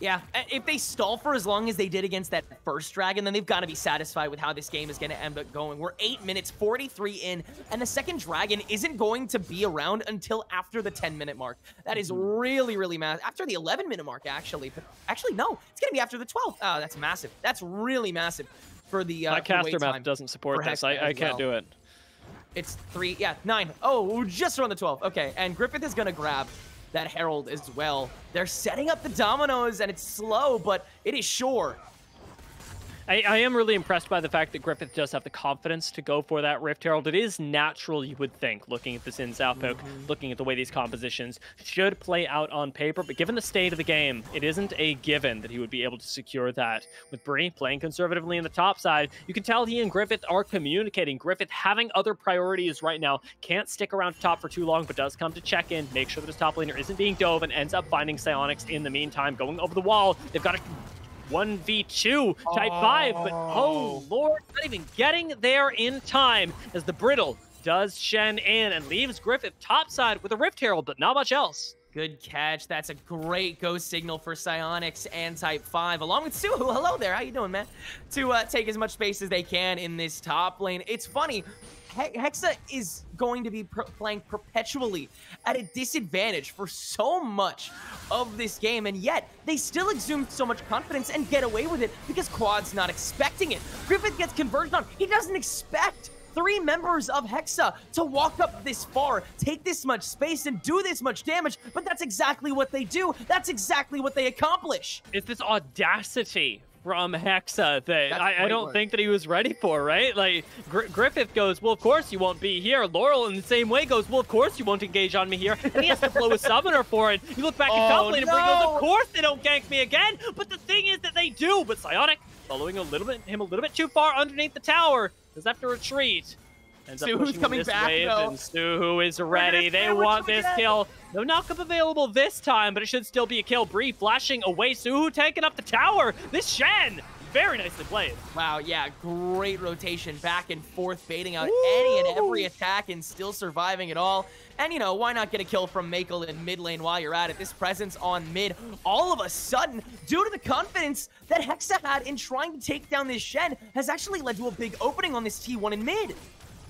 Yeah, if they stall for as long as they did against that first dragon, then they've got to be satisfied with how this game is going to end up going. We're 8 minutes, 43 in, and the second dragon isn't going to be around until after the 10-minute mark. That is mm-hmm. really, really massive. After the 11-minute mark, actually. But actually, no, it's going to be after the 12th. Oh, that's massive. That's really massive for the uh, My caster map doesn't support this. I, I can't do it. It's three, yeah, nine. Oh, just around the 12. Okay, and Griffith is going to grab that Herald as well. They're setting up the dominoes, and it's slow, but it is sure. I, I, am really impressed by the fact that Griffith does have the confidence to go for that Rift Herald. It is natural, you would think, looking at this in South Poke, mm -hmm. looking at the way these compositions should play out on paper. But given the state of the game, it isn't a given that he would be able to secure that. With Bree playing conservatively in the top side, you can tell he and Griffith are communicating. Griffith having other priorities right now, can't stick around top for too long, but does come to check in, make sure that his top laner isn't being dove, and ends up finding Psyonix in the meantime, going over the wall. They've got to 1v2 type oh. 5, but oh lord, not even getting there in time as the Brittle does Shen in and leaves Griffith topside with a Rift Herald, but not much else. Good catch. That's a great go signal for Psyonix and Type 5, along with Suhu. Hello there. How you doing, man? To uh, take as much space as they can in this top lane. It's funny. Hexa is going to be playing perpetually at a disadvantage for so much of this game, and yet they still exude so much confidence and get away with it because Quad's not expecting it. Griffith gets converged on. He doesn't expect three members of Hexa to walk up this far, take this much space, and do this much damage, but that's exactly what they do. That's exactly what they accomplish. It's this audacity from Hexa that I, I, don't think that he was ready for, right? Like, Gr Griffith goes, well, of course you won't be here. Laurel in the same way goes, well, of course you won't engage on me here. And he has to blow a summoner for it. You look back at oh, and no. Brie goes, of course they don't gank me again. But the thing is that they do. But Psionic, following a little bit, him a little bit too far underneath the tower, does have to retreat. Ends Suhu's coming back, wave, though. And Suhu is ready. They want this kill. No knockup available this time, but it should still be a kill. Bree flashing away. Suhu taking up the tower. This Shen very nicely played. Wow, yeah, great rotation back and forth, baiting out Ooh. any and every attack and still surviving it all. And, you know, why not get a kill from Makel in mid lane while you're at it? This presence on mid, all of a sudden, due to the confidence that Hexa had in trying to take down this Shen, has actually led to a big opening on this T1 in mid.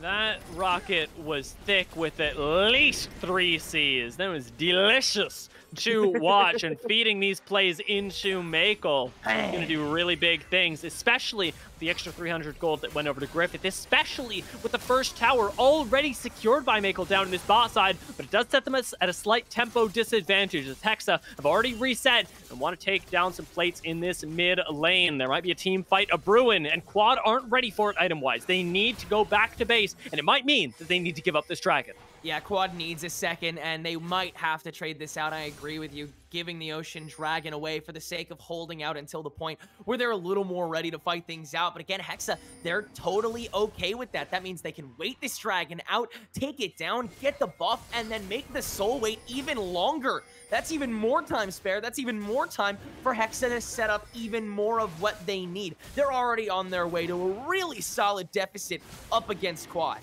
That rocket was thick with at least three C's. That was delicious to watch and feeding these plays into Makel is going to do really big things, especially the extra 300 gold that went over to Griffith, especially with the first tower already secured by Makel down in this bot side, but it does set them at a slight tempo disadvantage as Hexa have already reset and want to take down some plates in this mid lane. There might be a team fight a Bruin, and Quad aren't ready for it item-wise. They need to go back to base, and it might mean that they need to give up this dragon. Yeah, Quad needs a second, and they might have to trade this out. I agree with you, giving the Ocean Dragon away for the sake of holding out until the point where they're a little more ready to fight things out. But again, Hexa, they're totally okay with that. That means they can wait this Dragon out, take it down, get the buff, and then make the Soul wait even longer. That's even more time spare. That's even more time for Hexa to set up even more of what they need. They're already on their way to a really solid deficit up against Quad.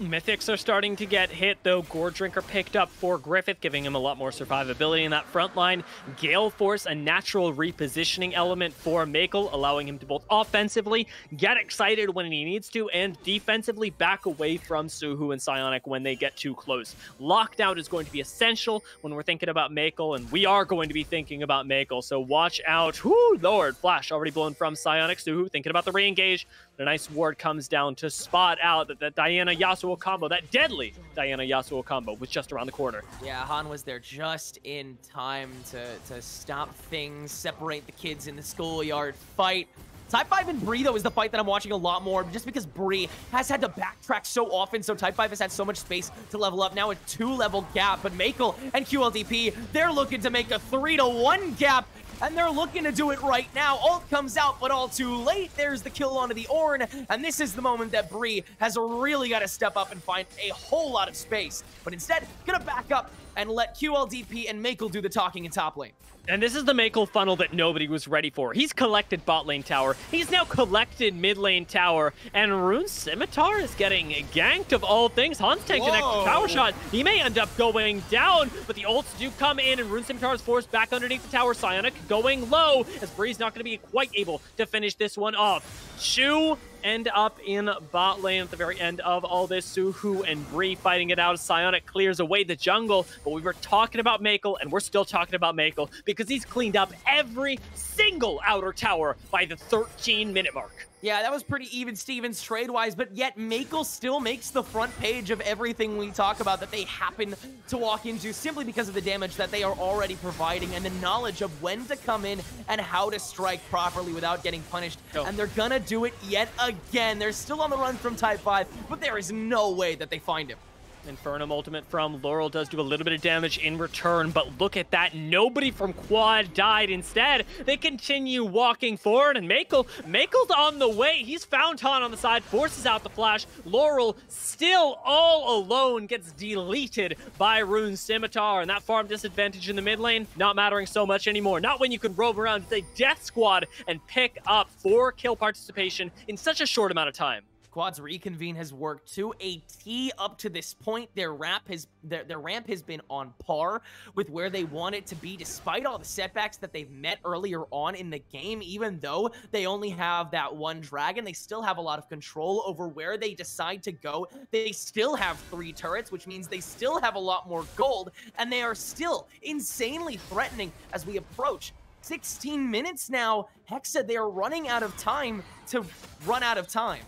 Mythics are starting to get hit, though. Goredrinker picked up for Griffith, giving him a lot more survivability in that front line. Galeforce, a natural repositioning element for Makel, allowing him to both offensively get excited when he needs to and defensively back away from Suhu and Psionic when they get too close. Lockdown is going to be essential when we're thinking about Makel, and we are going to be thinking about Makel, so watch out. Whoo, Lord, Flash already blown from Psionic. Suhu thinking about the re-engage. A nice ward comes down to spot out that, that Diana Yasuo combo, that deadly Diana Yasuo combo, was just around the corner. Yeah, Han was there just in time to, to stop things, separate the kids in the schoolyard fight. Type 5 and Bree, though, is the fight that I'm watching a lot more, just because Bree has had to backtrack so often, so Type 5 has had so much space to level up. Now a two-level gap, but Makel and QLDP, they're looking to make a three to one gap, and they're looking to do it right now. Ult comes out, but all too late. There's the kill onto the Ornn, and this is the moment that Bree has really got to step up and find a whole lot of space. But instead, gonna back up and let QLDP and Makel do the talking in top lane. And this is the Makel funnel that nobody was ready for. He's collected bot lane tower. He's now collected mid lane tower. And Rune Scimitar is getting ganked of all things. Hans taking an extra tower shot. He may end up going down, but the ults do come in and Rune Scimitar is forced back underneath the tower. Psyonix going low as Bree's not going to be quite able to finish this one off. Shu end up in bot lane at the very end of all this. Suhu and Bree fighting it out. Psyonix clears away the jungle, but we were talking about Makel, and we're still talking about Makel because he's cleaned up every single outer tower by the 13 minute mark. Yeah, that was pretty even Stevens trade-wise, but yet Makel still makes the front page of everything we talk about that they happen to walk into simply because of the damage that they are already providing and the knowledge of when to come in and how to strike properly without getting punished. Oh. And they're gonna do it yet again. They're still on the run from Type 5, but there is no way that they find him. Infernum ultimate from Laurel does do a little bit of damage in return, but look at that. Nobody from Quad died. Instead, they continue walking forward, and Makel, Makel's on the way. He's found Han on the side, forces out the flash. Laurel, still all alone, gets deleted by Rune Scimitar, and that farm disadvantage in the mid lane, not mattering so much anymore. Not when you can roam around as a death squad and pick up four kill participation in such a short amount of time. Quad's reconvene has worked to a T up to this point. Their ramp has their, their ramp has been on par with where they want it to be, despite all the setbacks that they've met earlier on in the game. Even though they only have that one dragon, they still have a lot of control over where they decide to go. They still have three turrets, which means they still have a lot more gold, and they are still insanely threatening as we approach 16 minutes now. Hexa, they are running out of time to run out of time.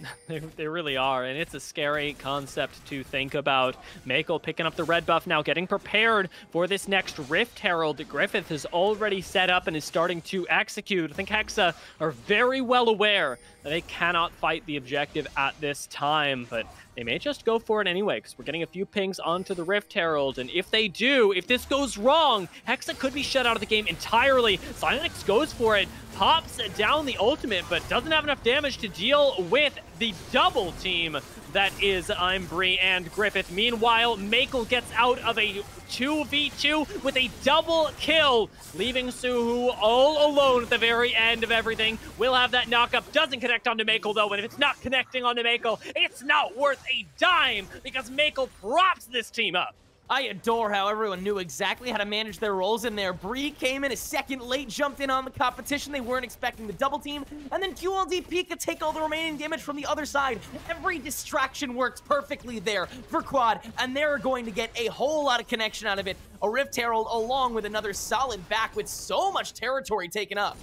They, they really are, and it's a scary concept to think about. Mako picking up the red buff now, getting prepared for this next Rift Herald. Griffith is already set up and is starting to execute. I think Hexa are very well aware they cannot fight the objective at this time, but they may just go for it anyway, because we're getting a few pings onto the Rift Herald, and if they do, if this goes wrong, Hexa could be shut out of the game entirely. Psyonix goes for it, pops down the ultimate, but doesn't have enough damage to deal with the double team that is Imbree and Griffith. Meanwhile, Mako gets out of a 2v2 with a double kill, leaving Suhu all alone at the very end of everything. We'll have that knockup. Doesn't connect onto Mako though, and if it's not connecting onto Mako, it's not worth a dime because Mako props this team up. I adore how everyone knew exactly how to manage their roles in there. Bree came in a second late, jumped in on the competition. They weren't expecting the double team. And then QLDP could take all the remaining damage from the other side. Every distraction works perfectly there for Quad, and they're going to get a whole lot of connection out of it. A Rift Herald along with another solid back with so much territory taken up.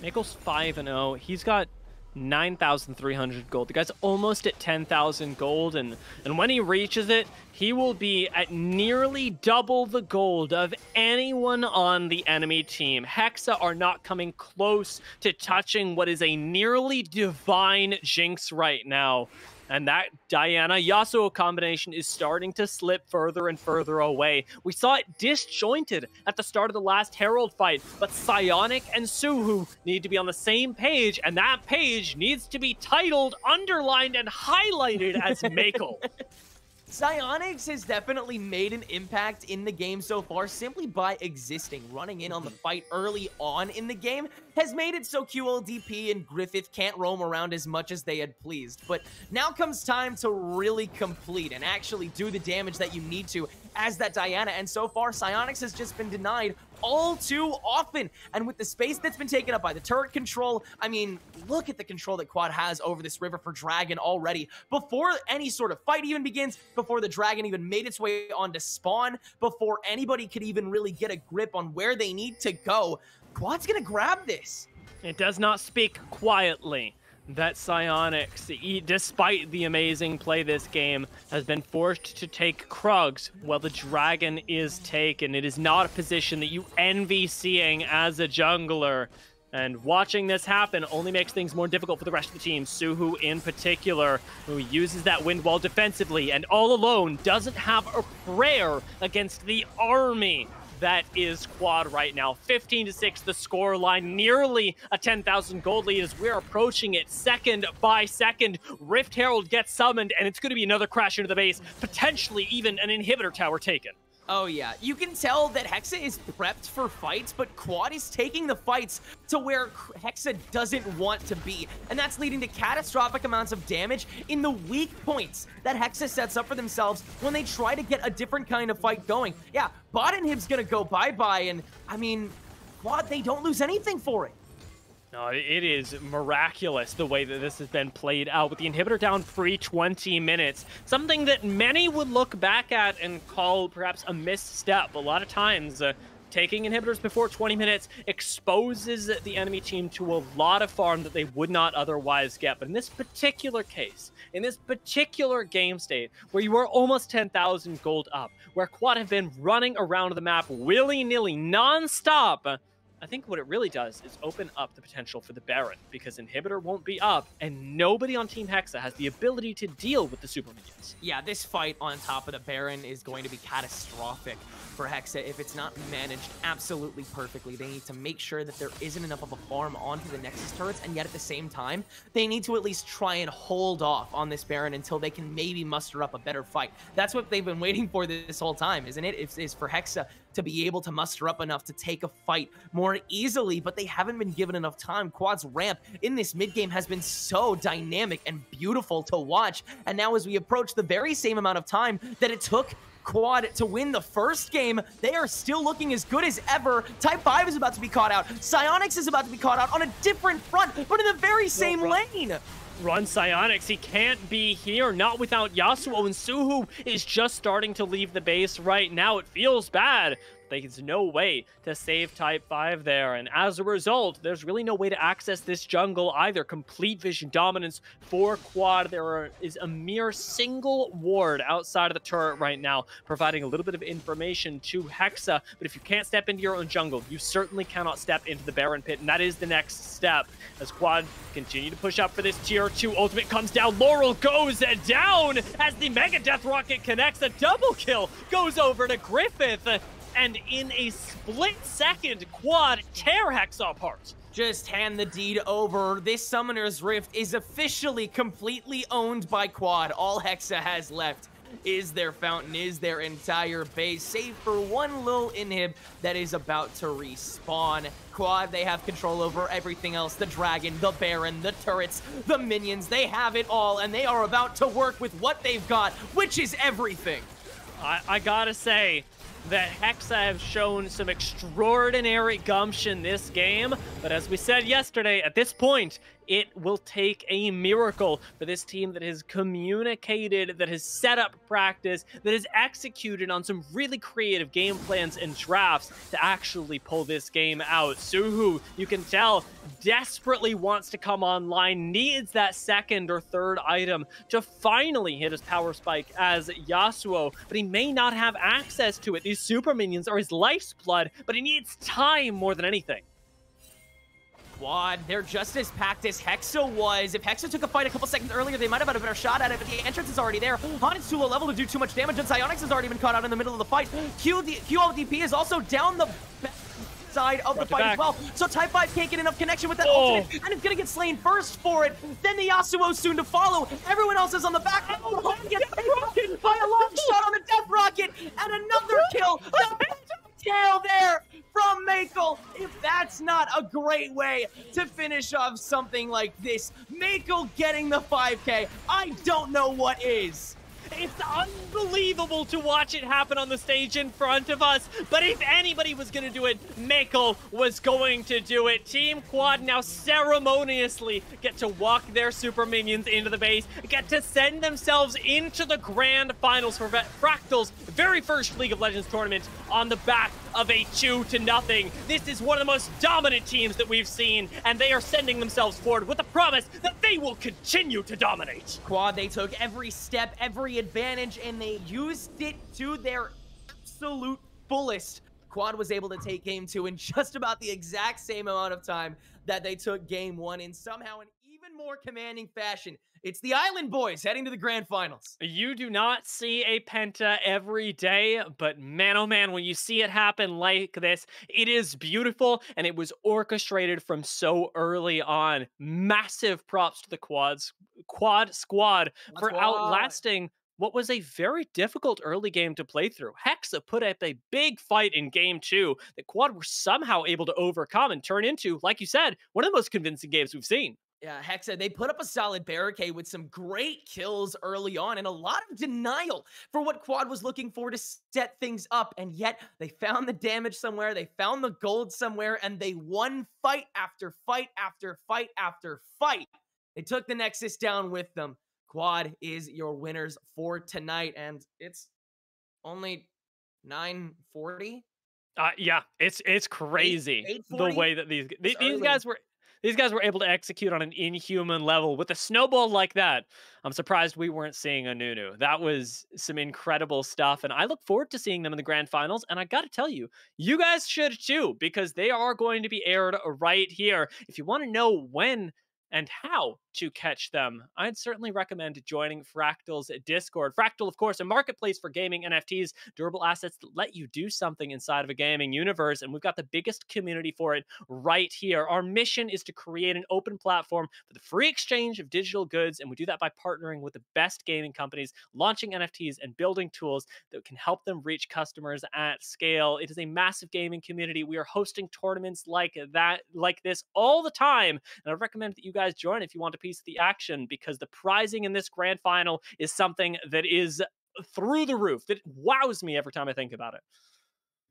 Mako's 5-0. He's got 9,300 gold. The guy's almost at 10,000 gold, and, and when he reaches it, he will be at nearly double the gold of anyone on the enemy team. Hexa are not coming close to touching what is a nearly divine Jinx right now. And that Diana Yasuo combination is starting to slip further and further away. We saw it disjointed at the start of the last Herald fight, but Psionic and Suhu need to be on the same page, and that page needs to be titled, underlined, and highlighted as Mako. Psyonix has definitely made an impact in the game so far simply by existing. Running in on the mm-hmm. fight early on in the game has made it so QLDP and Griffith can't roam around as much as they had pleased. But now comes time to really complete and actually do the damage that you need to as that Diana. And so far, Psyonix has just been denied all too often. And with the space that's been taken up by the turret control, I mean, look at the control that Quad has over this river for Dragon already. Before any sort of fight even begins, before the Dragon even made its way onto spawn, before anybody could even really get a grip on where they need to go, Quad's gonna grab this. It does not speak quietly that Psionics, despite the amazing play this game, has been forced to take Krugs while the dragon is taken. It is not a position that you envy seeing as a jungler. And watching this happen only makes things more difficult for the rest of the team. Suhu in particular, who uses that wind wall defensively and all alone doesn't have a prayer against the army that is Quad right now. 15 to 6, the score line, nearly a 10,000 gold lead as we're approaching it second by second. Rift Herald gets summoned, and it's going to be another crash into the base, potentially even an inhibitor tower taken. Oh yeah, you can tell that Hexa is prepped for fights, but Quad is taking the fights to where Hexa doesn't want to be, and that's leading to catastrophic amounts of damage in the weak points that Hexa sets up for themselves when they try to get a different kind of fight going. Yeah, bot inhib's gonna go bye-bye, and I mean, Quad, they don't lose anything for it. No, it is miraculous the way that this has been played out with the inhibitor down free 20 minutes. Something that many would look back at and call perhaps a misstep. A lot of times, uh, taking inhibitors before 20 minutes exposes the enemy team to a lot of farm that they would not otherwise get. But in this particular case, in this particular game state, where you are almost 10,000 gold up, where Quad have been running around the map willy-nilly, non-stop, I think what it really does is open up the potential for the Baron, because Inhibitor won't be up, and nobody on Team Hexa has the ability to deal with the Super Minions. Yeah, this fight on top of the Baron is going to be catastrophic for Hexa if it's not managed absolutely perfectly. They need to make sure that there isn't enough of a farm onto the Nexus turrets, and yet at the same time, they need to at least try and hold off on this Baron until they can maybe muster up a better fight. That's what they've been waiting for this whole time, isn't it? it? Is, is for Hexa to be able to muster up enough to take a fight more easily, but they haven't been given enough time. Quad's ramp in this mid game has been so dynamic and beautiful to watch. And now as we approach the very same amount of time that it took Quad to win the first game. They are still looking as good as ever. Type 5 is about to be caught out. Psyonix is about to be caught out on a different front, but in the very same no, lane. Run Psyonix, he can't be here, not without Yasuo, and Suhu is just starting to leave the base right now. It feels bad, there's no way to save Type 5 there. And as a result, there's really no way to access this jungle either. Complete vision dominance for Quad. There are, is a mere single ward outside of the turret right now, providing a little bit of information to Hexa. But if you can't step into your own jungle, you certainly cannot step into the Baron Pit. And that is the next step. As Quad continue to push up for this tier 2 ultimate comes down. Laurel goes down as the Mega Death Rocket connects. A double kill goes over to Griffith and in a split second, Quad tear Hexa apart. Just hand the deed over. This Summoner's Rift is officially completely owned by Quad. All Hexa has left is their fountain, is their entire base, save for one little inhib that is about to respawn. Quad, they have control over everything else. The dragon, the baron, the turrets, the minions, they have it all, and they are about to work with what they've got, which is everything. I, I gotta say, that Hexa have shown some extraordinary gumption this game, but as we said yesterday, at this point, it will take a miracle for this team that has communicated, that has set up practice, that has executed on some really creative game plans and drafts to actually pull this game out. Suhu, you can tell, desperately wants to come online, needs that second or third item to finally hit his power spike as Yasuo, but he may not have access to it. These super minions are his life's blood, but he needs time more than anything quad. They're just as packed as Hexa was. If Hexa took a fight a couple seconds earlier, they might have had a better shot at it, but the entrance is already there. Han is too low level to do too much damage, and Psyonix has already been caught out in the middle of the fight. QLDP is also down the side of the fight as well. So Type 5 can't get enough connection with that oh. ultimate, and it's gonna get slain first for it. Then the Yasuo soon to follow. Everyone else is on the back. Oh, Han gets by a long shot on the Death Rocket, and another kill. The tail there from Meikle. If that's not a great way to finish off something like this, Meikle getting the 5K, I don't know what is. It's unbelievable to watch it happen on the stage in front of us. But if anybody was going to do it, Meikle was going to do it. Team Quad now ceremoniously get to walk their super minions into the base, get to send themselves into the grand finals for Fractal's very first League of Legends tournament on the back of a 2 to nothing. This is one of the most dominant teams that we've seen, and they are sending themselves forward with the promise that they will continue to dominate. Quad, they took every step, every advantage, and they used it to their absolute fullest. Quad was able to take game two in just about the exact same amount of time that they took game one in somehow even more commanding fashion. It's the Island Boys heading to the grand finals. You do not see a Penta every day, but man, oh man, when you see it happen like this, it is beautiful and it was orchestrated from so early on. Massive props to the quads, quad squad That's for outlasting what was a very difficult early game to play through. Hexa put up a big fight in game two that Quad were somehow able to overcome and turn into, like you said, one of the most convincing games we've seen. Yeah, Hexa, they put up a solid barricade with some great kills early on and a lot of denial for what Quad was looking for to set things up. And yet they found the damage somewhere, they found the gold somewhere, and they won fight after fight after fight after fight. They took the Nexus down with them. Quad is your winners for tonight, and it's only 940. Uh, yeah, it's it's crazy the way that these these guys were these guys were able to execute on an inhuman level with a snowball like that. I'm surprised we weren't seeing a Nunu. That was some incredible stuff, and I look forward to seeing them in the grand finals. And I got to tell you, you guys should too, because they are going to be aired right here. If you want to know when and how to catch them, I'd certainly recommend joining Fractal's Discord. Fractal, of course, a marketplace for gaming NFTs, durable assets that let you do something inside of a gaming universe. And we've got the biggest community for it right here. Our mission is to create an open platform for the free exchange of digital goods. And we do that by partnering with the best gaming companies, launching NFTs, and building tools that can help them reach customers at scale. It is a massive gaming community. We are hosting tournaments like that, like this all the time. And I recommend that you guys join if you want a piece of the action because the prizing in this grand final is something that is through the roof that wows me every time I think about it.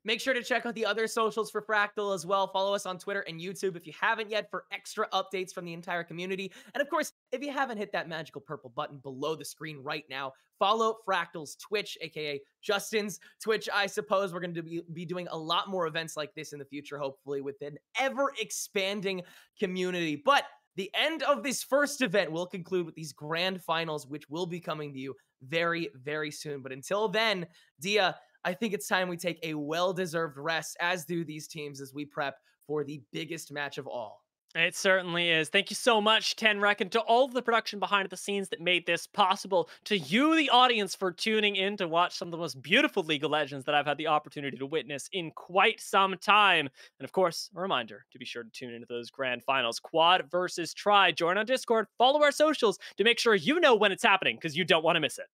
Make sure to check out the other socials for Fractal as well. Follow us on Twitter and YouTube if you haven't yet for extra updates from the entire community. And of course, if you haven't hit that magical purple button below the screen right now, follow Fractal's Twitch, aka Justin's Twitch. I suppose we're going to be, be doing a lot more events like this in the future, hopefully, with an ever expanding community. But the end of this first event will conclude with these grand finals, which will be coming to you very, very soon. But until then, Dia, I think it's time we take a well deserved rest, as do these teams, as we prep for the biggest match of all. It certainly is. Thank you so much, Tenrec, and to all of the production behind the scenes that made this possible. To you, the audience, for tuning in to watch some of the most beautiful League of Legends that I've had the opportunity to witness in quite some time. And of course, a reminder to be sure to tune into those grand finals. Quad versus Tri. Join on Discord, follow our socials to make sure you know when it's happening because you don't want to miss it.